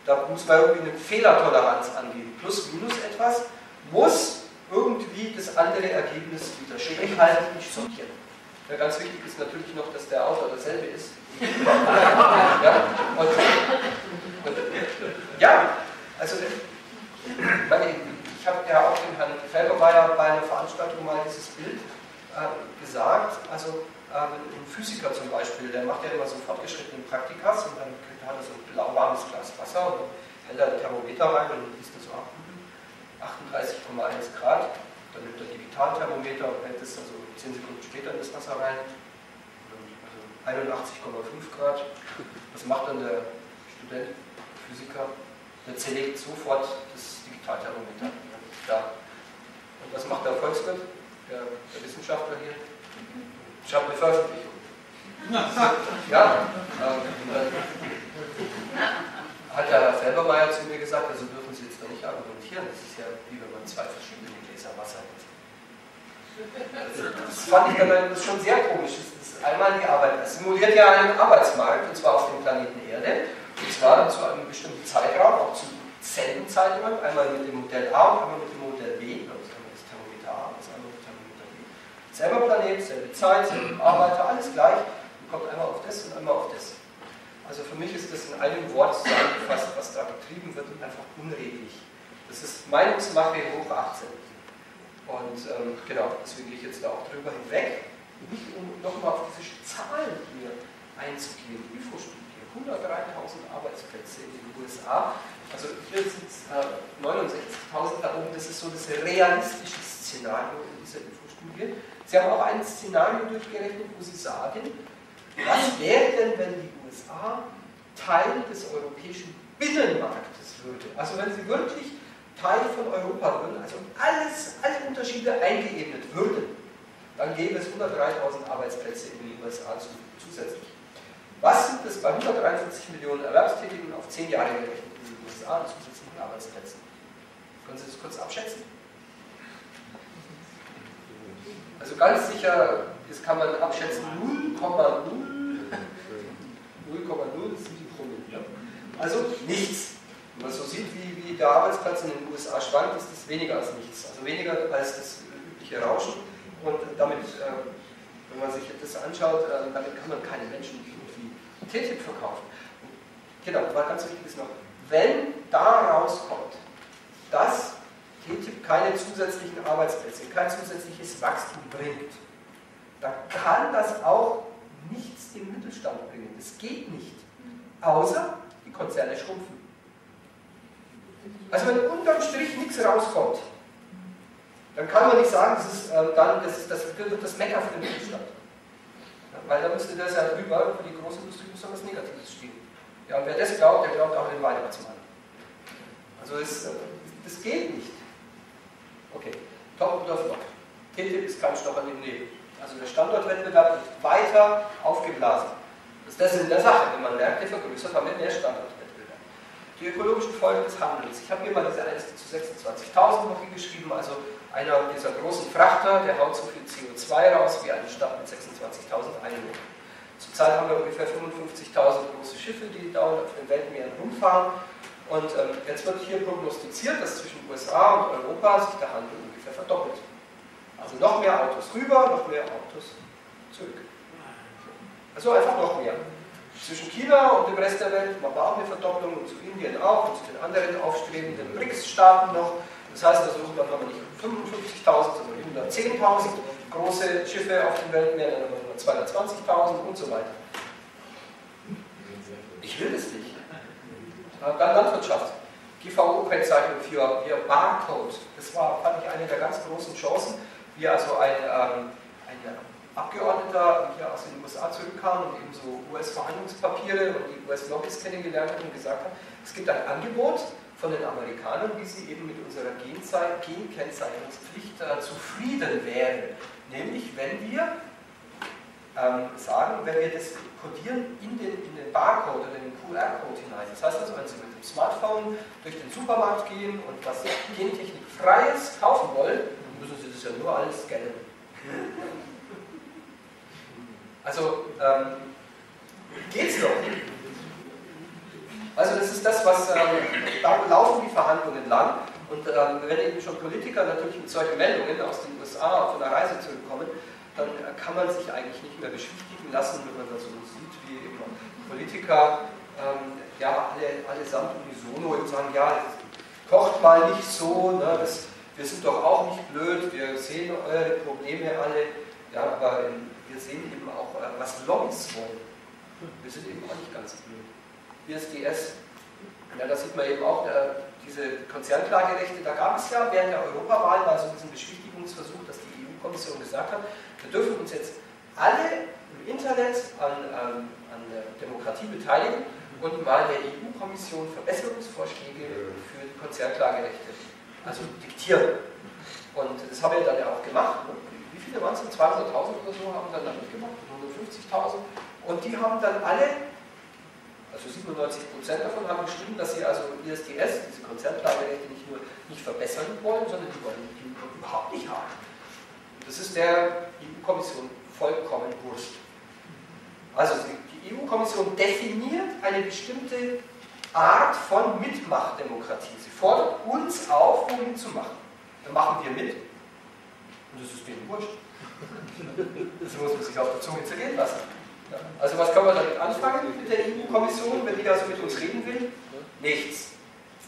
da muss man irgendwie eine Fehlertoleranz angeben, plus minus etwas, muss irgendwie das andere Ergebnis widerstehen halten, nicht sortieren. Ja, ganz wichtig ist natürlich noch, dass der Autor dasselbe ist. ja, und, und, ja, also meine, ich habe ja auch dem Herrn Felbermeier bei einer Veranstaltung mal dieses Bild äh, gesagt. Also ähm, ein Physiker zum Beispiel, der macht ja immer so fortgeschrittene Praktikas und dann hat er so ein lauwarmes Glas Wasser und hält da ein Thermometer rein und liest das so ab. 38,1 Grad. Dann nimmt er Digitalthermometer und hält es also 10 Sekunden später in das Wasser rein. Also 81,5 Grad. Was macht dann der Student, Physiker? Der zerlegt sofort das Digitalthermometer. Da. Und was macht der Volkswirt, der, der Wissenschaftler hier? Schreibt eine Veröffentlichung. ja, ähm, hat der Felbermeier zu mir gesagt, also dürfen Sie jetzt da nicht argumentieren. Das ist ja wie wenn man zwei verschiedene Gläser Wasser hat. Das fand ich dann schon sehr komisch. Das ist einmal die Arbeit. Es simuliert ja einen Arbeitsmarkt, und zwar auf dem Planeten Erde. Und zwar zu einem bestimmten Zeitraum, auch zum selben Zeitraum. Einmal mit dem Modell A und einmal mit dem Modell B. Das ist das Thermometer A, das andere das Thermometer B. Selber Planet, selbe Zeit, selbe Arbeiter, alles gleich. Man kommt einmal auf das und einmal auf das. Also für mich ist das in einem Wort zusammengefasst, was da betrieben wird, einfach unredlich. Das ist Meinungsmache hoch 18. Und ähm, genau, deswegen gehe ich jetzt da auch drüber hinweg. Nicht um nochmal auf diese Zahlen hier einzugehen. IFO-Studie, 103.000 Arbeitsplätze in den USA. Also hier sind es äh, 69.000 da oben, das ist so das realistische Szenario in dieser IFO-Studie. Sie haben auch ein Szenario durchgerechnet, wo Sie sagen, was wäre denn, wenn die USA Teil des europäischen Binnenmarktes würde. Also wenn sie wirklich Teil von Europa würden, also alles, alle Unterschiede eingeebnet würden, dann gäbe es 103.000 Arbeitsplätze in den USA zusätzlich. Was sind das bei 143 Millionen Erwerbstätigen auf 10 Jahre gerechnet in den USA an zusätzlichen Arbeitsplätzen? Können Sie das kurz abschätzen? Also ganz sicher, das kann man abschätzen, 0,0 0,0 sind die Promille. Ja? Also nichts. Wenn man so sieht, wie, wie der Arbeitsplatz in den USA schwankt, ist das weniger als nichts. Also weniger als das übliche Rauschen. Und damit, äh, wenn man sich das anschaut, äh, damit kann man keine Menschen irgendwie TTIP verkaufen. Genau, war ganz wichtig ist noch, wenn da rauskommt, dass TTIP keine zusätzlichen Arbeitsplätze, kein zusätzliches Wachstum bringt, dann kann das auch nichts im Mittelstand bringen. Das geht nicht. Außer die Konzerne schrumpfen. Also wenn unterm Strich nichts rauskommt, dann kann man nicht sagen, das, ist, äh, dann, das, das wird das Mecker für den Mittelstand. Ja, weil da müsste das ja über, für die Großindustrie muss da was Negatives stehen. Ja, und wer das glaubt, der glaubt auch den Weihnachtsmann. Also es, äh, das geht nicht. Okay, Top oder Flop. TTIP ist kein Stopp an dem Nebel. Also der Standortwettbewerb wird weiter aufgeblasen. Das ist das in der Sache. Wenn man Märkte vergrößert, haben wir mehr Standortwettbewerb. Die ökologischen Folgen des Handels. Ich habe hier mal diese 1 zu 26.000 noch hingeschrieben. Also einer dieser großen Frachter, der haut so viel CO2 raus wie eine Stadt mit 26.000 Einwohnern. Zurzeit haben wir ungefähr 55.000 große Schiffe, die dauernd auf den Weltmeeren rumfahren. Und ähm, jetzt wird hier prognostiziert, dass zwischen USA und Europa sich der Handel ungefähr verdoppelt. Also noch mehr Autos rüber, noch mehr Autos zurück. Also einfach noch mehr. Zwischen China und dem Rest der Welt machen wir auch eine Verdopplung und zu Indien auch und zu den anderen aufstrebenden BRICS-Staaten noch. Das heißt also, dann haben wir nicht 55.000, sondern 110.000 große Schiffe auf den Weltmeeren, dann haben wir 220.000 und so weiter. Ich will das nicht. Dann Landwirtschaft. GVO-Kennzeichnung für, für Barcode. Das war, fand ich, eine der ganz großen Chancen, wie also ein, ähm, ein Abgeordneter hier aus den USA zurückkam und eben so US-Verhandlungspapiere und die US-Lobbys kennengelernt hat und gesagt hat, es gibt ein Angebot von den Amerikanern, wie sie eben mit unserer Genkennzeichnungspflicht äh, zufrieden wären. Nämlich, wenn wir ähm, sagen, wenn wir das codieren in den, in den Barcode oder in den QR-Code hinein. Das heißt also, wenn Sie mit dem Smartphone durch den Supermarkt gehen und was Gentechnikfreies kaufen wollen, müssen Sie das ja nur alles scannen. Also, ähm, geht's doch. Also das ist das, was, ähm, da laufen die Verhandlungen lang. Und ähm, wenn eben schon Politiker natürlich mit solchen Meldungen aus den USA auf einer Reise zurückkommen, dann kann man sich eigentlich nicht mehr beschwichtigen lassen, wenn man da so sieht, wie eben Politiker ähm, ja, alle, allesamt unisono eben sagen, ja, kocht mal nicht so, ne, das, wir sind doch auch nicht blöd, wir sehen eure Probleme alle, ja, aber ähm, wir sehen eben auch, äh, was Lobbys wollen. Wir sind eben auch nicht ganz blöd. ISDS, ja, da sieht man eben auch äh, diese Konzernklagerechte, da gab es ja während der Europawahl mal so diesen Beschwichtigungsversuch, dass die EU-Kommission gesagt hat, wir dürfen uns jetzt alle im Internet an, an, an der Demokratie beteiligen und mal der EU-Kommission Verbesserungsvorschläge für die Konzernklagerechte also diktieren. Und das haben wir dann ja auch gemacht. Wie viele waren es? 200.000 oder so haben dann damit gemacht, 150.000. Und die haben dann alle, also 97% davon haben geschrieben, dass sie also ISDS, diese Konzernklagerechte, nicht nur nicht verbessern wollen, sondern die wollen die überhaupt nicht haben. Das ist der EU-Kommission vollkommen wurscht. Also die EU-Kommission definiert eine bestimmte Art von Mitmachtdemokratie. Sie fordert uns auf, wohin zu machen. Dann machen wir mit. Und das ist denen wurscht. Das muss man sich auf der Zunge zergehen lassen. Also was können wir damit anfangen mit der EU-Kommission, wenn die also mit uns reden will? Nichts.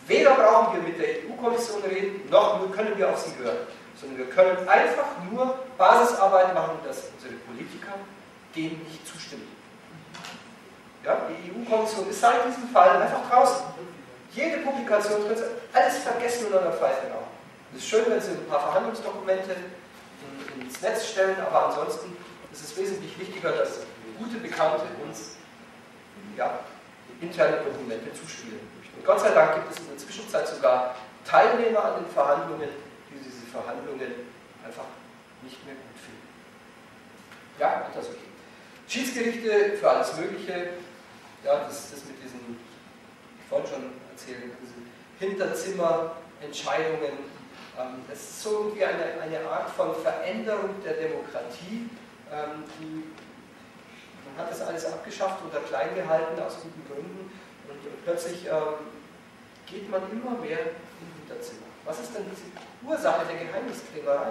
Weder brauchen wir mit der EU-Kommission reden, noch können wir auf sie hören sondern wir können einfach nur Basisarbeit machen, dass unsere Politiker dem nicht zustimmen. Ja, die EU-Kommission ist seit diesem Fall einfach draußen. Jede Publikation alles vergessen und an der Pfeife rauchen. Es ist schön, wenn Sie ein paar Verhandlungsdokumente ins Netz stellen, aber ansonsten ist es wesentlich wichtiger, dass gute Bekannte uns ja, interne Dokumente zuspielen. Und Gott sei Dank gibt es in der Zwischenzeit sogar Teilnehmer an den Verhandlungen, die diese Verhandlungen einfach nicht mehr gut finden. Ja, das okay. Schiedsgerichte für alles Mögliche, ja, das, das mit diesen, ich vorhin schon erzählt, diesen Hinterzimmerentscheidungen, ähm, das ist so irgendwie eine, eine Art von Veränderung der Demokratie, ähm, die, man hat das alles abgeschafft oder klein gehalten aus guten Gründen und plötzlich ähm, geht man immer mehr in Hinterzimmer. Was ist denn diese Ursache der Geheimniskrämerei?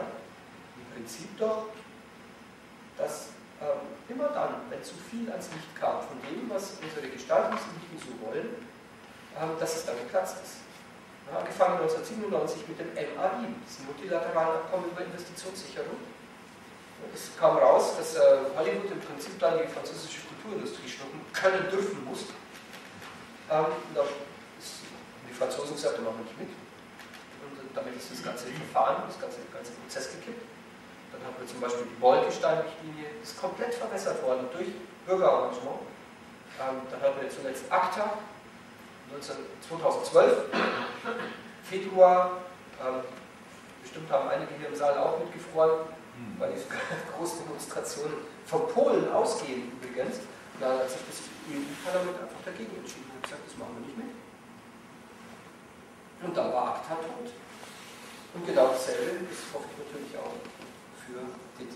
Im Prinzip doch, dass ähm, immer dann, wenn zu viel ans Licht kam von dem, was unsere Gestaltungseliten so wollen, ähm, dass es dann geplatzt ist. Angefangen 1997 mit dem MAI, diesem multilateralen Abkommen über Investitionssicherung. Es kam raus, dass äh, Hollywood im Prinzip dann die französische Kulturindustrie schlucken können, dürfen muss. Ähm, die Franzosen gesagt, da machen nicht mit. Und damit ist das ganze Verfahren, das ganze, ganze Prozess gekippt. Dann haben wir zum Beispiel die Bolkestein-Richtlinie, ist komplett verbessert worden durch Bürgerengagement. Ähm, dann hatten wir zuletzt ACTA, 2012, Februar, ähm, bestimmt haben einige hier im Saal auch mitgefroren, hm. weil die großen Demonstrationen von Polen ausgehen übrigens. Da hat sich das EU-Parlament einfach dagegen entschieden und gesagt, das machen wir nicht mit. Und dann war ACTA tot. Und genau dasselbe ist hoffe ich natürlich auch für DIT.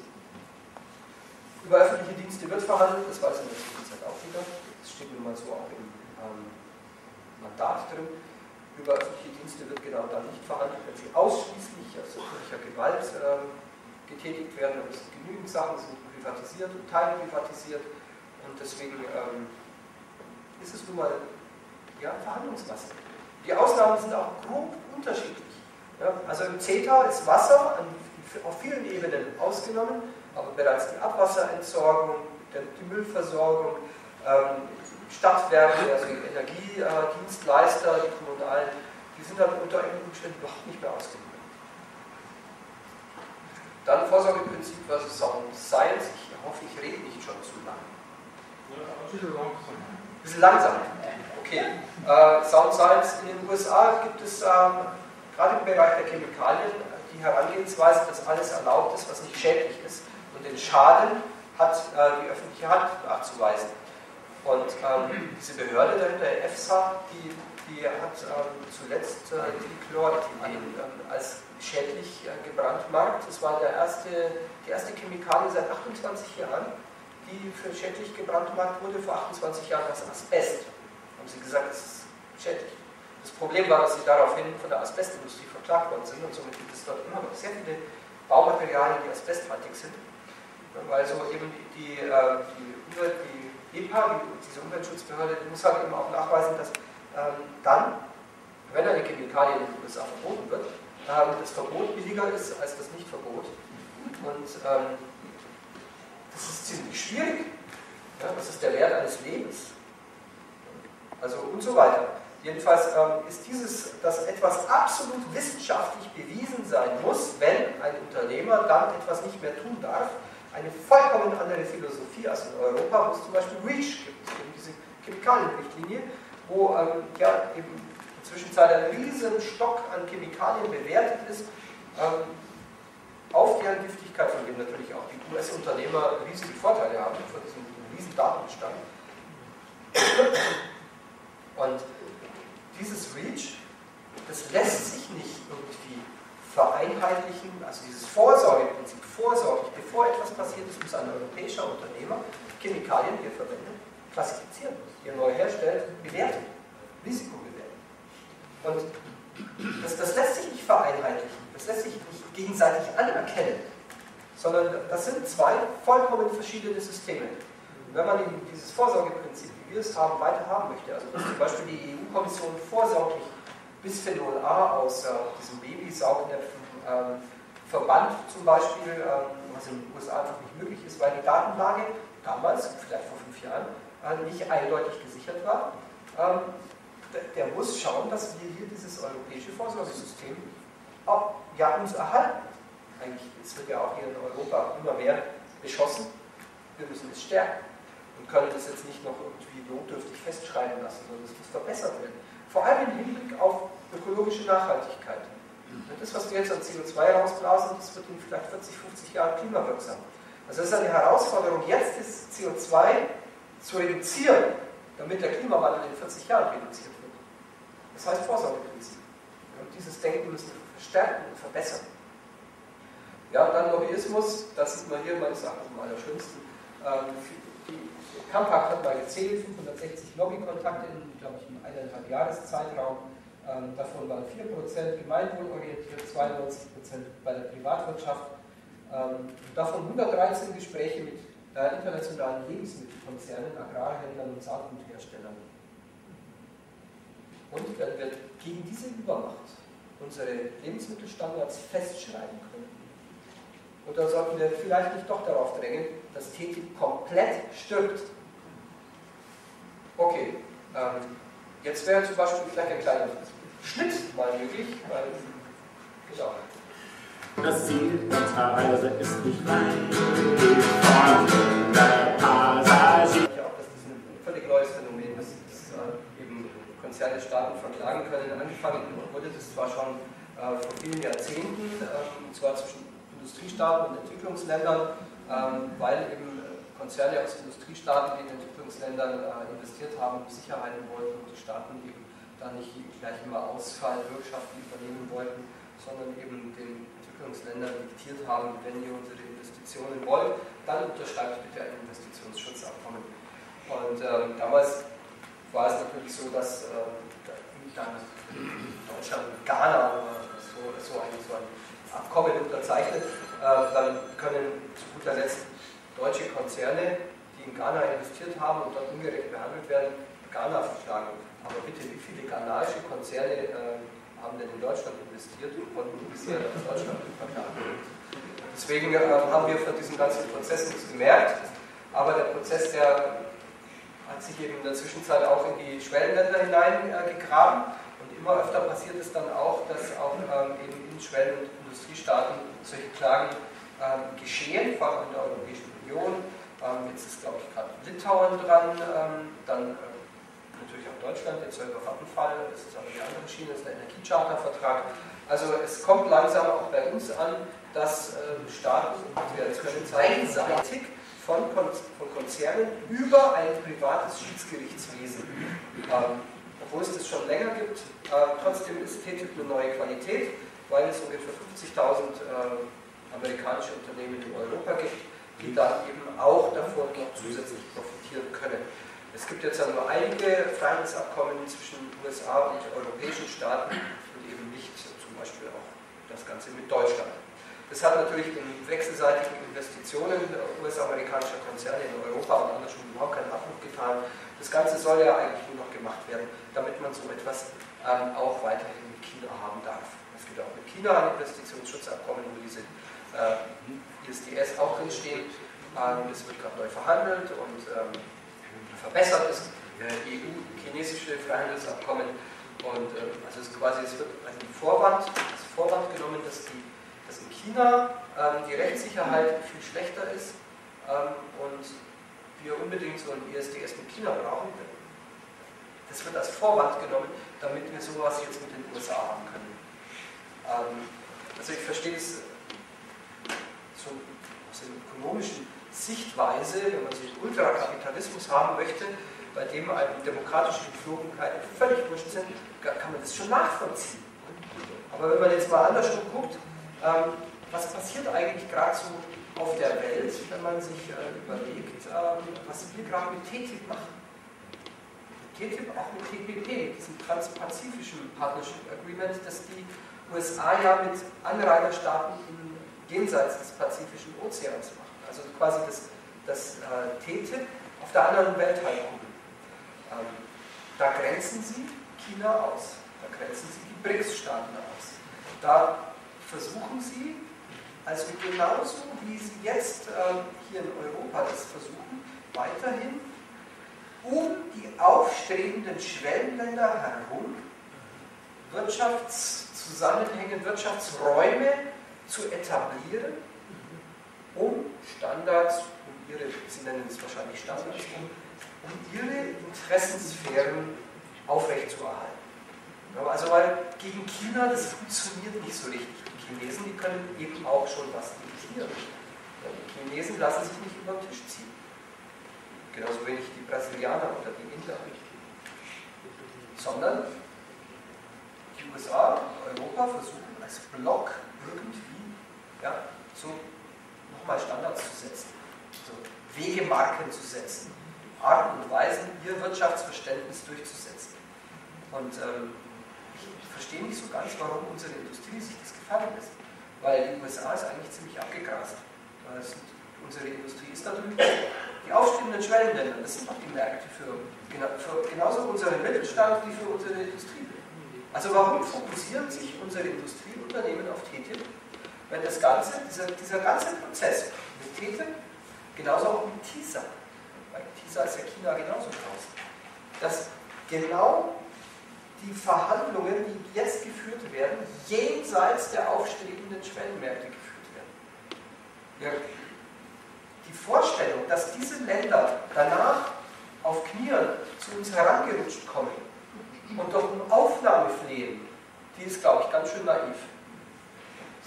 Über öffentliche Dienste wird verhandelt, das weiß ich in der Zwischenzeit auch wieder. Das steht nun mal so auch im ähm, Mandat drin. Über öffentliche Dienste wird genau dann nicht verhandelt, wenn sie ausschließlich aus öffentlicher Gewalt äh, getätigt werden. Und es sind genügend Sachen, sind privatisiert und teilprivatisiert. Und deswegen ähm, ist es nun mal ja, Verhandlungsmasse. Die Ausnahmen sind auch grob unterschiedlich. Ja, also im CETA ist Wasser an, auf vielen Ebenen ausgenommen, aber bereits die Abwasserentsorgung, die Müllversorgung, ähm, Stadtwerke, also die Energiedienstleister, die kommunalen, die sind dann unter einigen Umständen überhaupt nicht mehr ausgenommen. Dann Vorsorgeprinzip versus Sound Science. Ich hoffe, ich rede nicht schon zu lang. Ja, ein bisschen langsam. Ein bisschen langsam. Okay. Äh, Sound Science in den USA gibt es ähm, gerade im Bereich der Chemikalien die Herangehensweise, dass alles erlaubt ist, was nicht schädlich ist. Und den Schaden hat äh, die öffentliche Hand nachzuweisen. Und ähm, diese Behörde dahinter, EFSA, die, die hat ähm, zuletzt äh, Trichlortinen ähm, als schädlich äh, gebrandmarkt. Das war der erste, die erste Chemikalie seit 28 Jahren, die für schädlich gebrandmarkt wurde. Vor 28 Jahren es Asbest. Haben sie gesagt, es ist schädlich. Das Problem war, dass sie daraufhin von der Asbestindustrie verklagt worden sind und somit gibt es dort immer noch sehr viele Baumaterialien, die asbesthaltig sind, weil so eben die, die, äh, die Umwelt, die EPA, diese Umweltschutzbehörde, muss halt eben auch nachweisen, dass ähm, dann, wenn eine Chemikalie in den USA verboten wird, ähm, das Verbot billiger ist als das Nichtverbot. Und ähm, das ist ziemlich schwierig. Ja, was ist der Wert eines Lebens? Also und so weiter. Jedenfalls ähm, ist dieses, dass etwas absolut wissenschaftlich bewiesen sein muss, wenn ein Unternehmer dann etwas nicht mehr tun darf, eine vollkommen andere Philosophie als in Europa, wo es zum Beispiel REACH gibt, eben diese Chemikalienrichtlinie, wo ähm, ja, eben inzwischen ein riesen Stock an Chemikalien bewertet ist, ähm, auf deren Giftigkeit, von dem natürlich auch die US-Unternehmer riesige Vorteile haben, von diesem riesen Datenbestand. Und dieses REACH, das lässt sich nicht irgendwie vereinheitlichen, also dieses Vorsorgeprinzip, vorsorglich, bevor etwas passiert ist, muss ein europäischer Unternehmer Chemikalien, die er verwendet, klassifizieren die er neu herstellt, bewerten, Risiko bewerten. Und das, das lässt sich nicht vereinheitlichen, das lässt sich nicht gegenseitig anerkennen, sondern das sind zwei vollkommen verschiedene Systeme. Und wenn man dieses Vorsorgeprinzip, wie wir es haben, weiter haben möchte, also dass zum Beispiel die EU-Kommission vorsorglich Bisphenol A aus äh, diesen Babysaugnäpfen ähm, verbannt zum Beispiel, ähm, was in den USA einfach nicht möglich ist, weil die Datenlage damals, vielleicht vor fünf Jahren, äh, nicht eindeutig gesichert war. Ähm, der, der, muss schauen, dass wir hier dieses europäische Vorsorgesystem auch, ja, uns erhalten. Eigentlich, es wird ja auch hier in Europa immer mehr beschossen. Wir müssen es stärken und können das jetzt nicht noch irgendwie notdürftig festschreiben lassen, sondern es muss verbessert werden. Vor allem im Hinblick auf ökologische Nachhaltigkeit. Das, was wir jetzt an CO2 rausblasen, das wird in vielleicht 40, 50 Jahren klimawirksam. Also das ist eine Herausforderung, jetzt das CO2 zu reduzieren, damit der Klimawandel in 40 Jahren reduziert wird. Das heißt Vorsorgeprinzip. Und dieses Denken müssen wir verstärken und verbessern. Ja, und dann Lobbyismus, das sieht man hier meines Erachtens am allerschönsten. Ähm, die Campact hat mal gezählt, 560 Lobbykontakte in, glaube ich, einem eineinhalb Jahreszeitraum. Ähm, davon waren 4% gemeinwohlorientiert, 92% bei der Privatwirtschaft. Ähm, davon 113 Gespräche mit äh, internationalen Lebensmittelkonzernen, Agrarhändlern und Saatgutherstellern. Und wenn wir gegen diese Übermacht unsere Lebensmittelstandards festschreiben können, und da sollten wir vielleicht nicht doch darauf drängen, dass TTIP komplett stirbt. Okay, ähm, jetzt wäre zum Beispiel vielleicht ein kleiner Schnitt mal möglich, weil, genau. Das Ziel der Reise ist nicht weit von der Passagier. Ich auch, dass das ein völlig neues Phänomen ist, dass äh, eben Konzerne Staaten verklagen können. Angefangen wurde das zwar schon äh, vor vielen Jahrzehnten, äh, und zwar zwischen Industriestaaten und Entwicklungsländern, ähm, weil eben Konzerne aus Industriestaaten in Entwicklungsländern äh, investiert haben, Sicherheiten wollten und die Staaten eben da nicht gleich immer Ausfallwirtschaften übernehmen wollten, sondern eben den Entwicklungsländern diktiert haben, wenn ihr unsere Investitionen wollt, dann unterschreibt bitte ein Investitionsschutzabkommen. Und ähm, damals war es natürlich so, dass äh, Deutschland und Ghana so, so, ein, so ein Abkommen unterzeichnet, äh, dann können zu guter Letzt deutsche Konzerne, die in Ghana investiert haben und dort ungerecht behandelt werden, Ghana verschlagen. Aber bitte, wie viele ghanaische Konzerne äh, haben denn in Deutschland investiert und konnten bisher aus Deutschland verklagen. Deswegen äh, haben wir von diesem ganzen Prozess nichts gemerkt, aber der Prozess, der hat sich eben in der Zwischenzeit auch in die Schwellenländer hineingegraben äh, und immer öfter passiert es dann auch, dass auch ähm, eben in Schwellen- und Industriestaaten solche Klagen ähm, geschehen, vor allem in der Europäischen Union. Ähm, jetzt ist, glaube ich, gerade Litauen dran, ähm, dann auch Deutschland, der Zölker Vattenfall, das ist aber die andere Schiene, das ist der Energiechartervertrag. Also es kommt langsam auch bei uns an, dass äh, Staaten, und wir können einseitig von, von Konzernen über ein privates Schiedsgerichtswesen, ähm, obwohl es das schon länger gibt, äh, trotzdem ist TTIP eine neue Qualität, weil es ungefähr 50.000 äh, amerikanische Unternehmen in Europa gibt, die dann eben auch davon noch zusätzlich profitieren können. Es gibt jetzt ja nur einige Freihandelsabkommen zwischen USA und europäischen Staaten und eben nicht zum Beispiel auch das Ganze mit Deutschland. Das hat natürlich den wechselseitigen Investitionen US-amerikanischer Konzerne in Europa und anderswo überhaupt keinen Abbruch getan. Das Ganze soll ja eigentlich nur noch gemacht werden, damit man so etwas ähm, auch weiterhin mit China haben darf. Es gibt auch mit China ein Investitionsschutzabkommen, wo diese äh, ISDS auch drinstehen. Ähm, das wird gerade neu verhandelt und ähm, verbessert ist, EU-chinesische Freihandelsabkommen. Und äh, also es, quasi, es wird ein Vorwand, als Vorwand genommen, dass, die, dass in China ähm, die Rechtssicherheit viel schlechter ist ähm, und wir unbedingt so ein ISDS mit China brauchen. Das wird als Vorwand genommen, damit wir sowas jetzt mit den USA haben können. Ähm, also ich verstehe es so aus dem ökonomischen Sichtweise, wenn man sich Ultrakapitalismus haben möchte, bei dem einem demokratische Geflogenheiten völlig wurscht sind, kann man das schon nachvollziehen. Aber wenn man jetzt mal andersrum guckt, ähm, was passiert eigentlich gerade so auf der Welt, wenn man sich äh, überlegt, ähm, was wir gerade mit TTIP machen? TTIP auch mit TPP, diesem Transpazifischen Partnership Agreement, das die USA ja mit Anrainerstaaten jenseits des Pazifischen Ozeans machen also quasi das, das äh, TTIP auf der anderen Welthalbkugel. Ähm, da grenzen sie China aus, da grenzen sie die BRICS-Staaten aus. Da versuchen sie, also genauso wie sie jetzt ähm, hier in Europa das versuchen, weiterhin um die aufstrebenden Schwellenländer herum Wirtschaftszusammenhänge, Wirtschaftsräume zu etablieren, Standards, um ihre, Sie nennen es wahrscheinlich Standards, um, um ihre Interessensphären aufrechtzuerhalten. Also weil gegen China, das funktioniert nicht so richtig. Die Chinesen, die können eben auch schon was diktieren. Die Chinesen lassen sich nicht über den Tisch ziehen. Genauso wenig die Brasilianer oder die Inder. Sondern die USA, Europa versuchen als Block irgendwie ja, so nochmal Standards zu setzen, so Wegemarken zu setzen, Arten und Weisen, ihr Wirtschaftsverständnis durchzusetzen. Und ähm, ich verstehe nicht so ganz, warum unsere Industrie sich das gefallen lässt. Weil die USA ist eigentlich ziemlich abgegrast. unsere Industrie ist natürlich die aufstrebenden Schwellenländer, das sind auch die Märkte für, für genauso unseren Mittelstand wie für unsere Industrie. Also warum fokussieren sich unsere Industrieunternehmen auf TTIP, wenn das Ganze, dieser, dieser ganze Prozess mit TTIP, genauso auch mit TISA, weil TISA ist ja China genauso draußen, dass genau die Verhandlungen, die jetzt geführt werden, jenseits der aufstrebenden Schwellenmärkte geführt werden. Ja, die Vorstellung, dass diese Länder danach auf Knien zu uns herangerutscht kommen und doch um Aufnahme flehen, die ist, glaube ich, ganz schön naiv.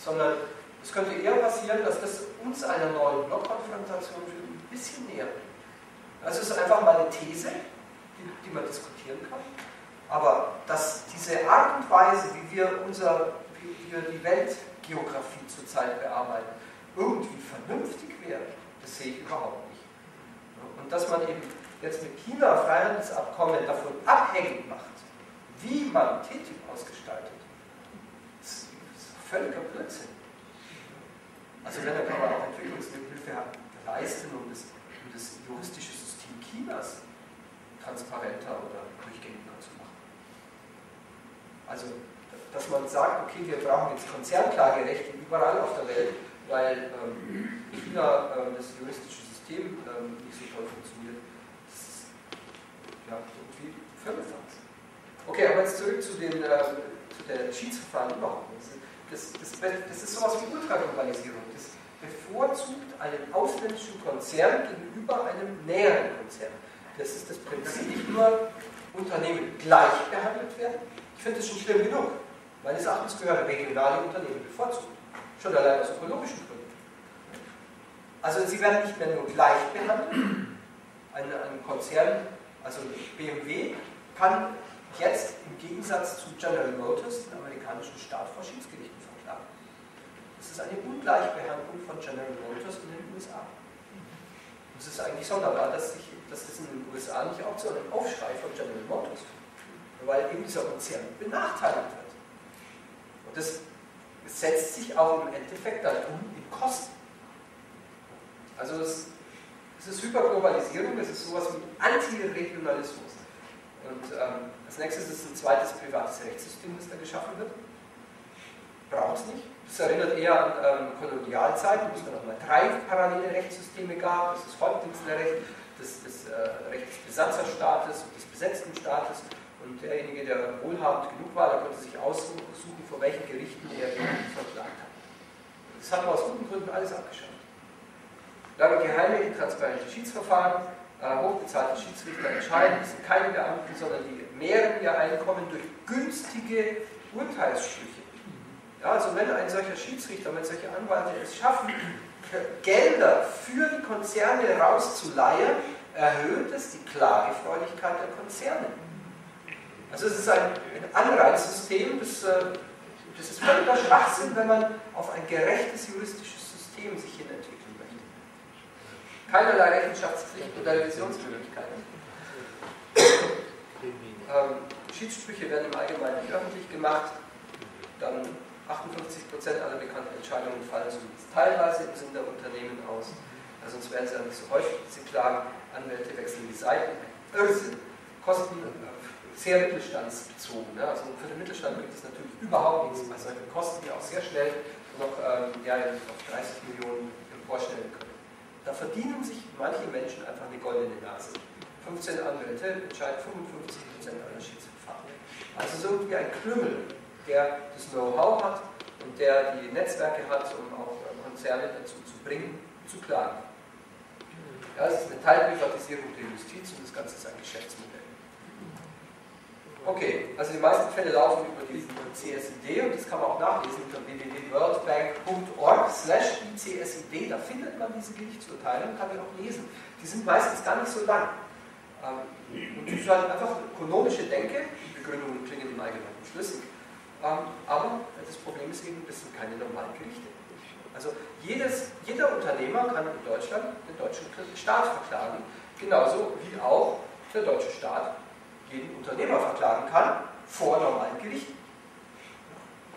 Sondern es könnte eher passieren, dass das uns einer neuen Blockkonfrontation ein bisschen näher bringt. Also es ist einfach mal eine These, die, die man diskutieren kann. Aber dass diese Art und Weise, wie wir, unser, wie wir die Weltgeografie zurzeit bearbeiten, irgendwie vernünftig wäre, das sehe ich überhaupt nicht. Und dass man eben jetzt mit China Freihandelsabkommen davon abhängig macht, wie man TTIP ausgestaltet, völliger Blödsinn. Also wenn, dann kann man auch Entwicklungshilfe leisten, um das, um das juristische System Chinas transparenter oder durchgängiger zu machen. Also, dass man sagt, okay, wir brauchen jetzt Konzernklagerechte überall auf der Welt, weil ähm, China ähm, das juristische System ähm, nicht so toll funktioniert, das ist ja irgendwie Firlefanz. Okay, aber jetzt zurück zu den, äh, zu den Schiedsverfahren überhaupt. Das, das ist sowas wie Ultraglobalisierung. Das bevorzugt einen ausländischen Konzern gegenüber einem näheren Konzern. Das ist das Prinzip, nur Unternehmen gleich behandelt werden. Ich finde das schon schlimm genug. Meines Erachtens gehören regionale Unternehmen bevorzugt. Schon allein aus ökologischen Gründen. Also sie werden nicht mehr nur gleich behandelt. Ein, ein Konzern, also BMW, kann jetzt im Gegensatz zu General Motors den amerikanischen Staat vor. Ist eine Ungleichbehandlung von General Motors in den USA. Und es ist eigentlich sonderbar, dass, sich, dass das in den USA nicht auch zu einem Aufschrei von General Motors führt, weil eben dieser Konzern benachteiligt wird. Und das setzt sich auch im Endeffekt dann um in Kosten. Also es, es ist Hyperglobalisierung, es ist sowas wie Antiregionalismus. Und ähm, als nächstes ist ein zweites privates Rechtssystem, das da geschaffen wird. Braucht es nicht. Das erinnert eher an ähm, Kolonialzeiten, wo es dann nochmal drei parallele Rechtssysteme gab. Das ist Häuptlingsrecht, das, das äh, Recht des Besatzerstaates und des besetzten Staates. Und derjenige, der wohlhabend genug war, der konnte sich aussuchen, vor welchen Gerichten er verklagt hat. Das hat man aus guten Gründen alles abgeschafft. Wir geheime, transparente Schiedsverfahren, äh, hochbezahlte Schiedsrichter entscheiden, das sind keine Beamten, sondern die mehren ihr Einkommen durch günstige Urteilssprüche. Ja, also wenn ein solcher Schiedsrichter, wenn solche Anwälte es schaffen, Gelder für die Konzerne rauszuleihen, erhöht es die Klagefreudigkeit der Konzerne. Also es ist ein, Anreizsystem, das, äh, das ist völliger Schwachsinn, wenn man auf ein gerechtes juristisches System sich hin entwickeln möchte. Keinerlei Rechenschaftspflicht oder Revisionsmöglichkeiten. Ähm, Schiedssprüche werden im Allgemeinen nicht öffentlich gemacht. Dann 58% aller bekannten Entscheidungen fallen zumindest teilweise im Sinne der Unternehmen aus. Also sonst wären sie ja nicht so häufig, diese Klagen. Anwälte wechseln die Seiten. Irrsinn. Kosten äh, sehr mittelstandsbezogen. Ne? Also für den Mittelstand gibt es natürlich überhaupt nichts bei solchen Kosten, die auch sehr schnell noch ähm, ja, auf 30 Millionen vorstellen können. Da verdienen sich manche Menschen einfach eine goldene Nase. 15 Anwälte entscheiden 55% aller Schiedsverfahren. Also so wie ein Klüngel, der das Know-how hat und der die Netzwerke hat, um auch Konzerne dazu zu bringen, zu klagen. Ja, es ist eine Teilprivatisierung der Justiz und das Ganze ist ein Geschäftsmodell. Okay, also die meisten Fälle laufen über diesen CSID und das kann man auch nachlesen unter www.worldbank.org slash ICSID. Da findet man diese Gerichtsurteile und kann die auch lesen. Die sind meistens gar nicht so lang. Ähm, und das ist halt einfach ökonomische Denke. Die Begründungen klingen im Allgemeinen schlüssig. Ähm, aber das Problem ist eben, das sind keine normalen Gerichte. Also jedes, jeder Unternehmer kann in Deutschland den deutschen Staat verklagen, genauso wie auch der deutsche Staat jeden Unternehmer verklagen kann vor normalen Gerichten.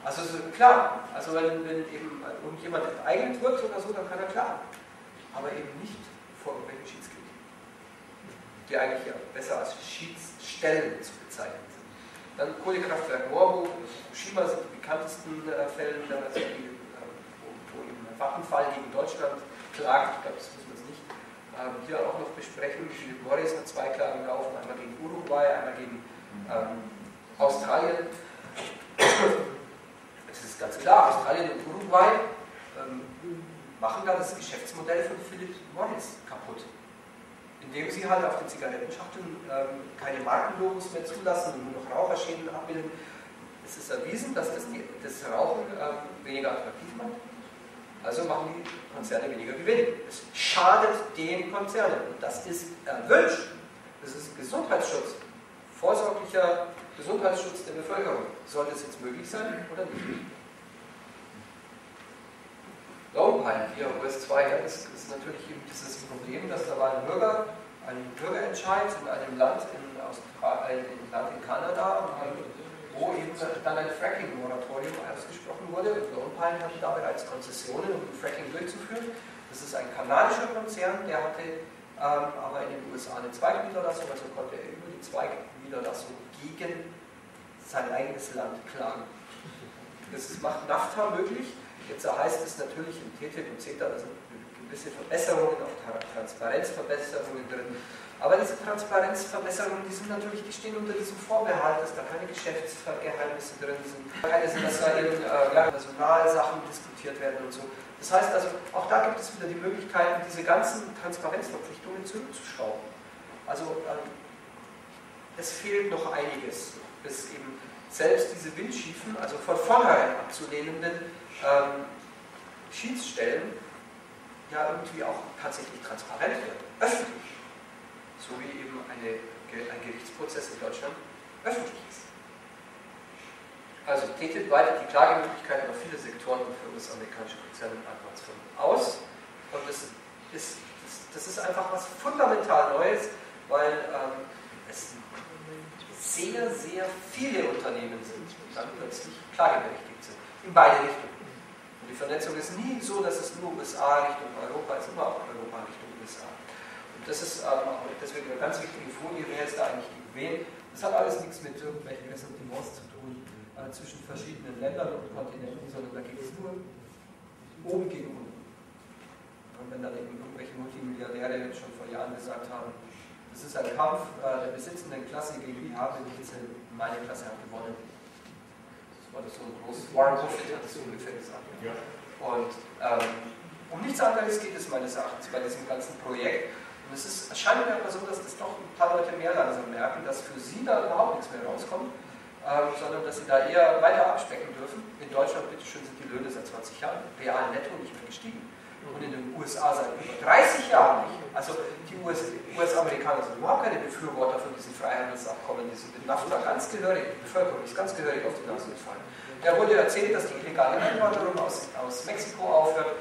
Also klar, also wenn, wenn eben irgendjemand enteignet wird oder so, dann kann er klagen. Aber eben nicht vor irgendwelchen Schiedsgerichten, die eigentlich ja besser als Schiedsstellen zu bezeichnen. Dann Kohlekraftwerk Moorburg, Fukushima sind die bekanntesten äh, Fälle, also die, äh, wo, ein Vattenfall gegen Deutschland klagt, ich glaube, das müssen wir jetzt nicht ähm, hier auch noch besprechen. Philip Morris hat zwei Klagen laufen, einmal gegen Uruguay, einmal gegen ähm, Australien. Es ist ganz klar, Australien und Uruguay ähm, machen da das Geschäftsmodell von Philip Morris kaputt. Indem sie halt auf den Zigarettenschachteln ähm, keine Markenlogos mehr zulassen und nur noch Raucherschäden abbilden. Es ist erwiesen, dass das, die, das Rauchen ähm, weniger attraktiv macht. Also machen die Konzerne weniger Gewinn. Es schadet den Konzernen und das ist erwünscht. Das ist Gesundheitsschutz, vorsorglicher Gesundheitsschutz der Bevölkerung. Soll das jetzt möglich sein oder nicht? Lone Pine, hier US2, ja, das ist natürlich eben dieses Problem, dass da war ein Bürger, ein Bürgerentscheid in einem Land in, Australien, in, Land in Kanada, wo eben dann ein Fracking-Moratorium ausgesprochen wurde. Und Lone Pine hatte da bereits Konzessionen, um Fracking durchzuführen. Das ist ein kanadischer Konzern, der hatte ähm, aber in den USA eine Zweigniederlassung, also konnte er über die Zweigniederlassung gegen sein eigenes Land klagen. Das macht NAFTA möglich. Jetzt heißt es natürlich im TTIP und CETA, da sind gewisse Verbesserungen, auch Transparenzverbesserungen drin. Aber diese Transparenzverbesserungen, die sind natürlich, die stehen unter diesem Vorbehalt, dass da keine Geschäftsgeheimnisse drin sind, keine sind, dass da eben äh, Personalsachen diskutiert werden und so. Das heißt also, auch da gibt es wieder die Möglichkeit, diese ganzen Transparenzverpflichtungen zurückzuschrauben. Also ähm, es fehlt noch einiges, bis eben selbst diese windschiefen, also von vornherein abzulehnenden ähm, Schiedsstellen ja irgendwie auch tatsächlich transparent werden, öffentlich so wie eben eine, ein Gerichtsprozess in Deutschland öffentlich ist. Also TTIP weitet die Klagemöglichkeiten auf viele Sektoren für US-amerikanische Konzerne und Anwaltsfirmen aus. Und das ist, das, das, ist einfach was fundamental Neues, weil ähm, es sehr, sehr viele Unternehmen sind, die dann plötzlich klageberechtigt sind. In beide Richtungen. Und die Vernetzung ist nie so, dass es nur USA Richtung Europa ist, immer auch Europa Richtung USA. Das ist ähm, deswegen eine ganz wichtige Folie, wer ist da eigentlich wen. Das hat alles nichts mit irgendwelchen Ressentiments zu tun äh, zwischen verschiedenen Ländern und Kontinenten, sondern da geht es nur oben gegen unten. Und wenn dann eben irgendwelche Multimilliardäre schon vor Jahren gesagt haben, das ist ein Kampf äh, der besitzenden Klasse gegen die habe meine Klasse hat gewonnen. War das so ein großes Warren Buffett hat das so ungefähr gesagt. Ja. Und ähm, um nichts anderes geht es meines Erachtens bei diesem ganzen Projekt. Und es ist, scheint mir aber so, dass das doch ein paar Leute mehr langsam merken, dass für sie da überhaupt nichts mehr rauskommt, ähm, sondern dass sie da eher weiter abspecken dürfen. In Deutschland, bitteschön, sind die Löhne seit 20 Jahren real netto nicht mehr gestiegen. Und in den USA seit über 30 Jahren nicht. Also die US-Amerikaner US sind überhaupt keine Befürworter von diesen Freihandelsabkommen. Die sind mit NAFTA ganz gehörig, die Bevölkerung ist ganz gehörig auf die Nase gefallen. Da wurde erzählt, dass die illegale Einwanderung aus, aus Mexiko aufhört.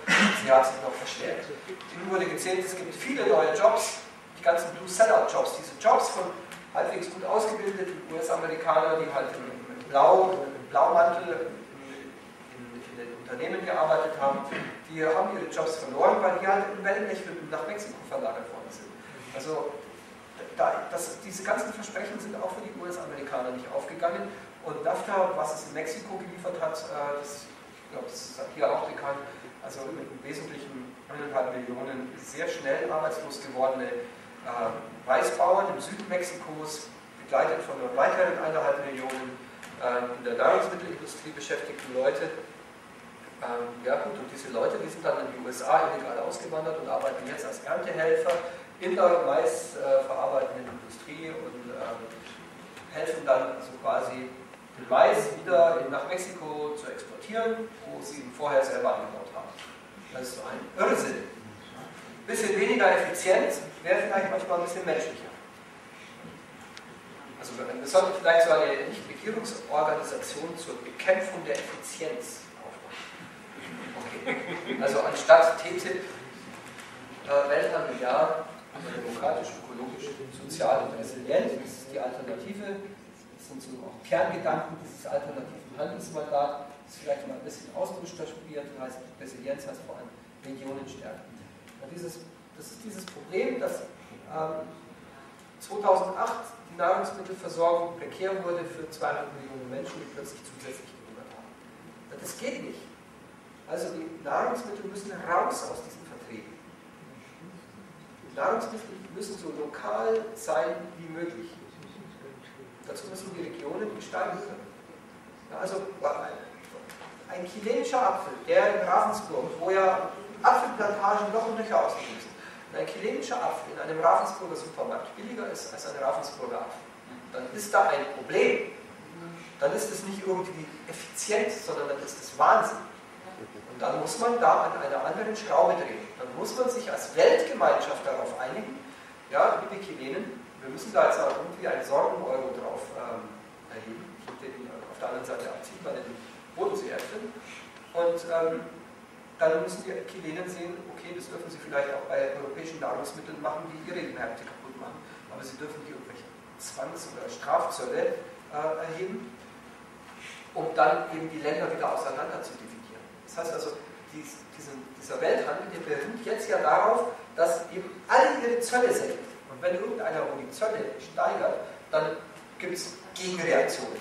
Sie hat sich noch verstärkt. Ihnen wurde gezählt, es gibt viele neue Jobs, die ganzen Blue Seller Jobs, diese Jobs von halbwegs gut ausgebildeten US-Amerikanern, die halt im Blau, im Blaumantel in, in, den Unternehmen gearbeitet haben, die haben ihre Jobs verloren, weil die halt in Wellenlächeln nach Mexiko verlagert worden sind. Also da, das, diese ganzen Versprechen sind auch für die US-Amerikaner nicht aufgegangen. Und NAFTA, was es in Mexiko geliefert hat, äh, das, ich glaube, das ist hier auch bekannt, also im Wesentlichen eineinhalb Millionen sehr schnell arbeitslos gewordene äh, Weißbauern im Süden Mexikos, begleitet von weiteren eineinhalb Millionen äh, in der Nahrungsmittelindustrie beschäftigten Leute. Ähm, ja gut, und diese Leute, die sind dann in die USA illegal ausgewandert und arbeiten jetzt als Erntehelfer in der maisverarbeitenden äh, Industrie und ähm, helfen dann also quasi den Mais wieder nach Mexiko zu exportieren, wo sie ihn vorher selber angebaut haben. Das ist so ein Irrsinn. Bisschen weniger effizient wäre vielleicht manchmal ein bisschen menschlicher. Also wir sollten vielleicht so eine Nichtregierungsorganisation zur Bekämpfung der Effizienz. Also anstatt TTIP, äh, Welthandel demokratisch, ökologisch, sozial und resilient, das ist die Alternative. Das sind so auch Kerngedanken dieses alternativen Handelsmandat. Das ist vielleicht mal ein bisschen ausdrucksstudiert, heißt Resilienz heißt vor allem Regionenstärke. Dieses, das ist dieses Problem, dass ähm, 2008 die Nahrungsmittelversorgung prekär wurde für 200 Millionen Menschen, die plötzlich zusätzlich gehungert haben. Das geht nicht. Also die Nahrungsmittel müssen raus aus diesen Verträgen. Die Nahrungsmittel müssen so lokal sein wie möglich. Dazu müssen die Regionen gestalten können. also ein chilenischer Apfel, der in Ravensburg, wo ja Apfelplantagen noch und nöcher ausgewiesen ein chilenischer Apfel in einem Ravensburger Supermarkt billiger ist als ein Ravensburger Apfel, dann ist da ein Problem. Dann ist es nicht irgendwie effizient, sondern dann ist es Wahnsinn. Dann muss man da an einer anderen Schraube drehen. Dann muss man sich als Weltgemeinschaft darauf einigen, ja, liebe Chilenen, wir müssen da jetzt auch irgendwie einen Sorgen-Euro drauf ähm, erheben, den auf der anderen Seite abziehen bei den Bodenseeäpfeln. Und ähm, dann müssen die Chilenen sehen, okay, das dürfen sie vielleicht auch bei europäischen Nahrungsmitteln machen, die ihre Märkte kaputt machen, aber sie dürfen nicht irgendwelche Zwangs- oder Strafzölle äh, erheben, um dann eben die Länder wieder auseinander zu dividieren. Das heißt also, dies, diesen, dieser Welthandel, der beruht jetzt ja darauf, dass eben alle ihre Zölle senken. Und wenn irgendeiner wo die Zölle steigert, dann gibt es Gegenreaktionen.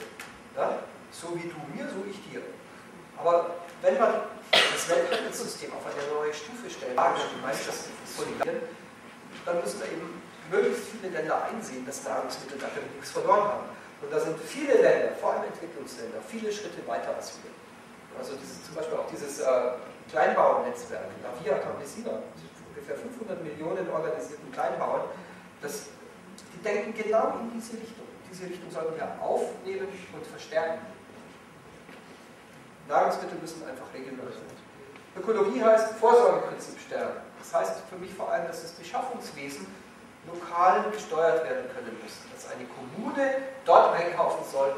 Ja? So wie du mir, so ich dir. Aber wenn man das Welthandelssystem auf eine neue Stufe stellen, die konsolidieren, dann müssen eben möglichst viele Länder einsehen, dass Nahrungsmittel dafür nichts verloren haben. Und da sind viele Länder, vor allem Entwicklungsländer, viele Schritte weiter als wir. Also dieses, zum Beispiel auch dieses äh, Kleinbauernnetzwerk, La Via Campesina, ungefähr 500 Millionen organisierten Kleinbauern, das, die denken genau in diese Richtung. Diese Richtung sollten wir aufnehmen und verstärken. Nahrungsmittel müssen einfach regional sein. Ökologie heißt Vorsorgeprinzip stärken. Das heißt für mich vor allem, dass das Beschaffungswesen lokal gesteuert werden können muss. Dass eine Kommune dort einkaufen soll,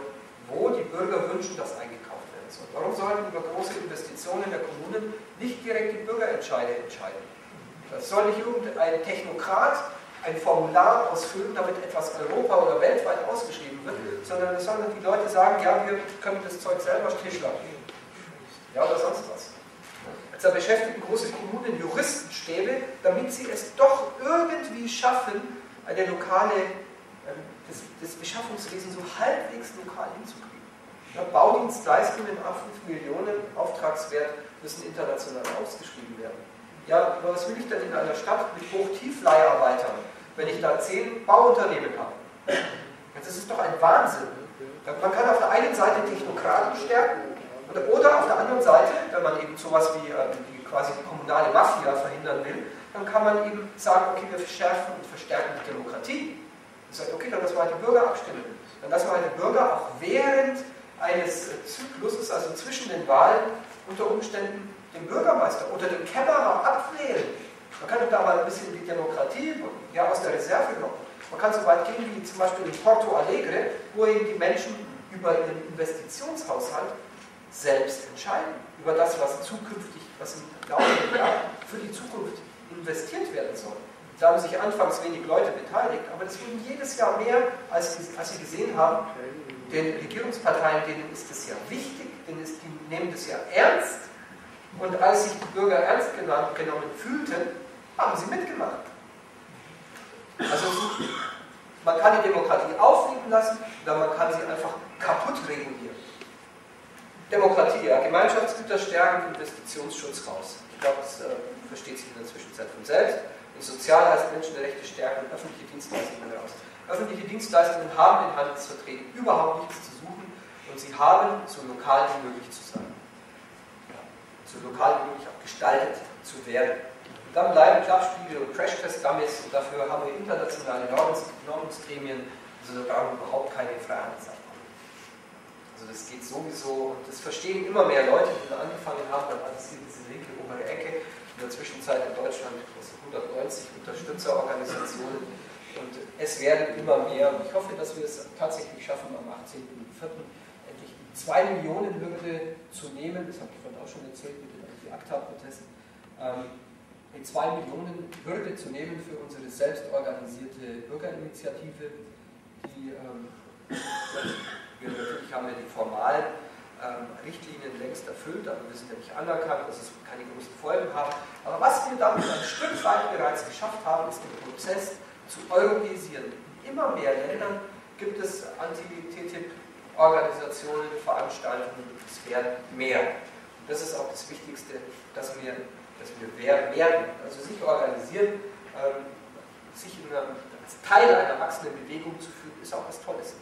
wo die Bürger wünschen, dass eingekauft soll. Warum sollten über große Investitionen der Kommunen nicht direkt die Bürgerentscheide entscheiden? Das soll nicht irgendein Technokrat ein Formular ausfüllen, damit etwas Europa oder weltweit ausgeschrieben wird, sondern es sollen die Leute sagen, ja, wir können das Zeug selber stillschlagen ja, oder sonst was. Also da beschäftigen große Kommunen Juristenstäbe, damit sie es doch irgendwie schaffen, eine lokale, äh, das, das Beschaffungswesen so halbwegs lokal hinzukriegen. Baudienstleistungen ab 5 Millionen Auftragswert müssen international ausgeschrieben werden. Ja, was will ich denn in einer Stadt mit Hochtiefleiharbeitern, wenn ich da 10 Bauunternehmen habe? Das ist doch ein Wahnsinn. Man kann auf der einen Seite Technokraten stärken oder auf der anderen Seite, wenn man eben sowas wie, äh, wie quasi die kommunale Mafia verhindern will, dann kann man eben sagen, okay, wir verschärfen und verstärken die Demokratie. Und sagt, okay, dann lassen wir halt die Bürger abstimmen. Dann lassen wir halt die Bürger auch während eines Zykluses, also zwischen den Wahlen, unter Umständen den Bürgermeister oder den Kämmerer abwählen. Man kann da mal ein bisschen die Demokratie ja, aus der Reserve locken. Man kann so weit gehen wie zum Beispiel in Porto Alegre, wo eben die Menschen über ihren Investitionshaushalt selbst entscheiden über das, was zukünftig, was im laufenden Jahr für die Zukunft investiert werden soll. Da haben sich anfangs wenig Leute beteiligt, aber das wurden jedes Jahr mehr, als, als sie gesehen haben, den Regierungsparteien, denen ist das ja wichtig, denen ist, die nehmen das ja ernst. Und als sich die Bürger ernst genommen fühlten, haben sie mitgemacht. Also man kann die Demokratie aufleben lassen oder man kann sie einfach kaputt regulieren. Demokratie, ja, Gemeinschaftsgüter stärken, Investitionsschutz raus. Ich glaube, das äh, versteht sich in der Zwischenzeit von selbst. Und sozial heißt Menschenrechte stärken öffentliche Dienstleistungen raus. Öffentliche Dienstleistungen haben in Handelsverträgen überhaupt nichts zu suchen und sie haben so lokal wie möglich zu sein. So lokal wie möglich auch gestaltet zu werden. dann bleiben Klappspiegel und Crash-Test-Dummies und dafür haben wir internationale Normungsgremien, also da brauchen wir überhaupt keine Freihandelsabkommen. Also das geht sowieso und das verstehen immer mehr Leute, die da angefangen haben, dann war das hier diese linke obere Ecke, in der Zwischenzeit in Deutschland 190 Unterstützerorganisationen und es werden immer mehr und ich hoffe, dass wir es tatsächlich schaffen, am 18.04. endlich die 2 Millionen Hürde zu nehmen, das habe ich vorhin auch schon erzählt mit den Anti-ACTA-Protesten, ähm, die 2 Millionen Hürde zu nehmen für unsere selbstorganisierte Bürgerinitiative, die ähm, wir natürlich haben wir die formalen ähm, Richtlinien längst erfüllt, aber wir sind ja nicht anerkannt, dass es keine großen Folgen haben. Aber was wir damit ein Stück weit bereits geschafft haben, ist den Prozess zu europäisieren. In immer mehr Ländern gibt es Anti-TTIP-Organisationen, Veranstaltungen, es werden mehr. Und das ist auch das Wichtigste, dass wir dass wir werden, also sich organisieren, ähm, sich einer, als Teil einer wachsenden Bewegung zu fühlen, ist auch was Tolles.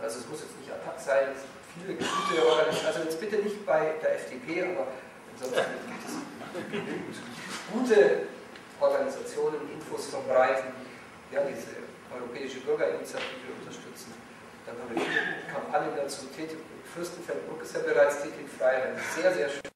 Also es muss jetzt nicht Attac sein, es gibt viele gute Organisationen, also jetzt bitte nicht bei der FDP, aber ansonsten gibt es gute Organisationen, Infos verbreiten, ja, diese europäische Bürgerinitiative unterstützen. Dann haben wir viele Kampagnen dazu. Fürstenfeldbruck ist ja bereits tätig frei, sehr, sehr schöne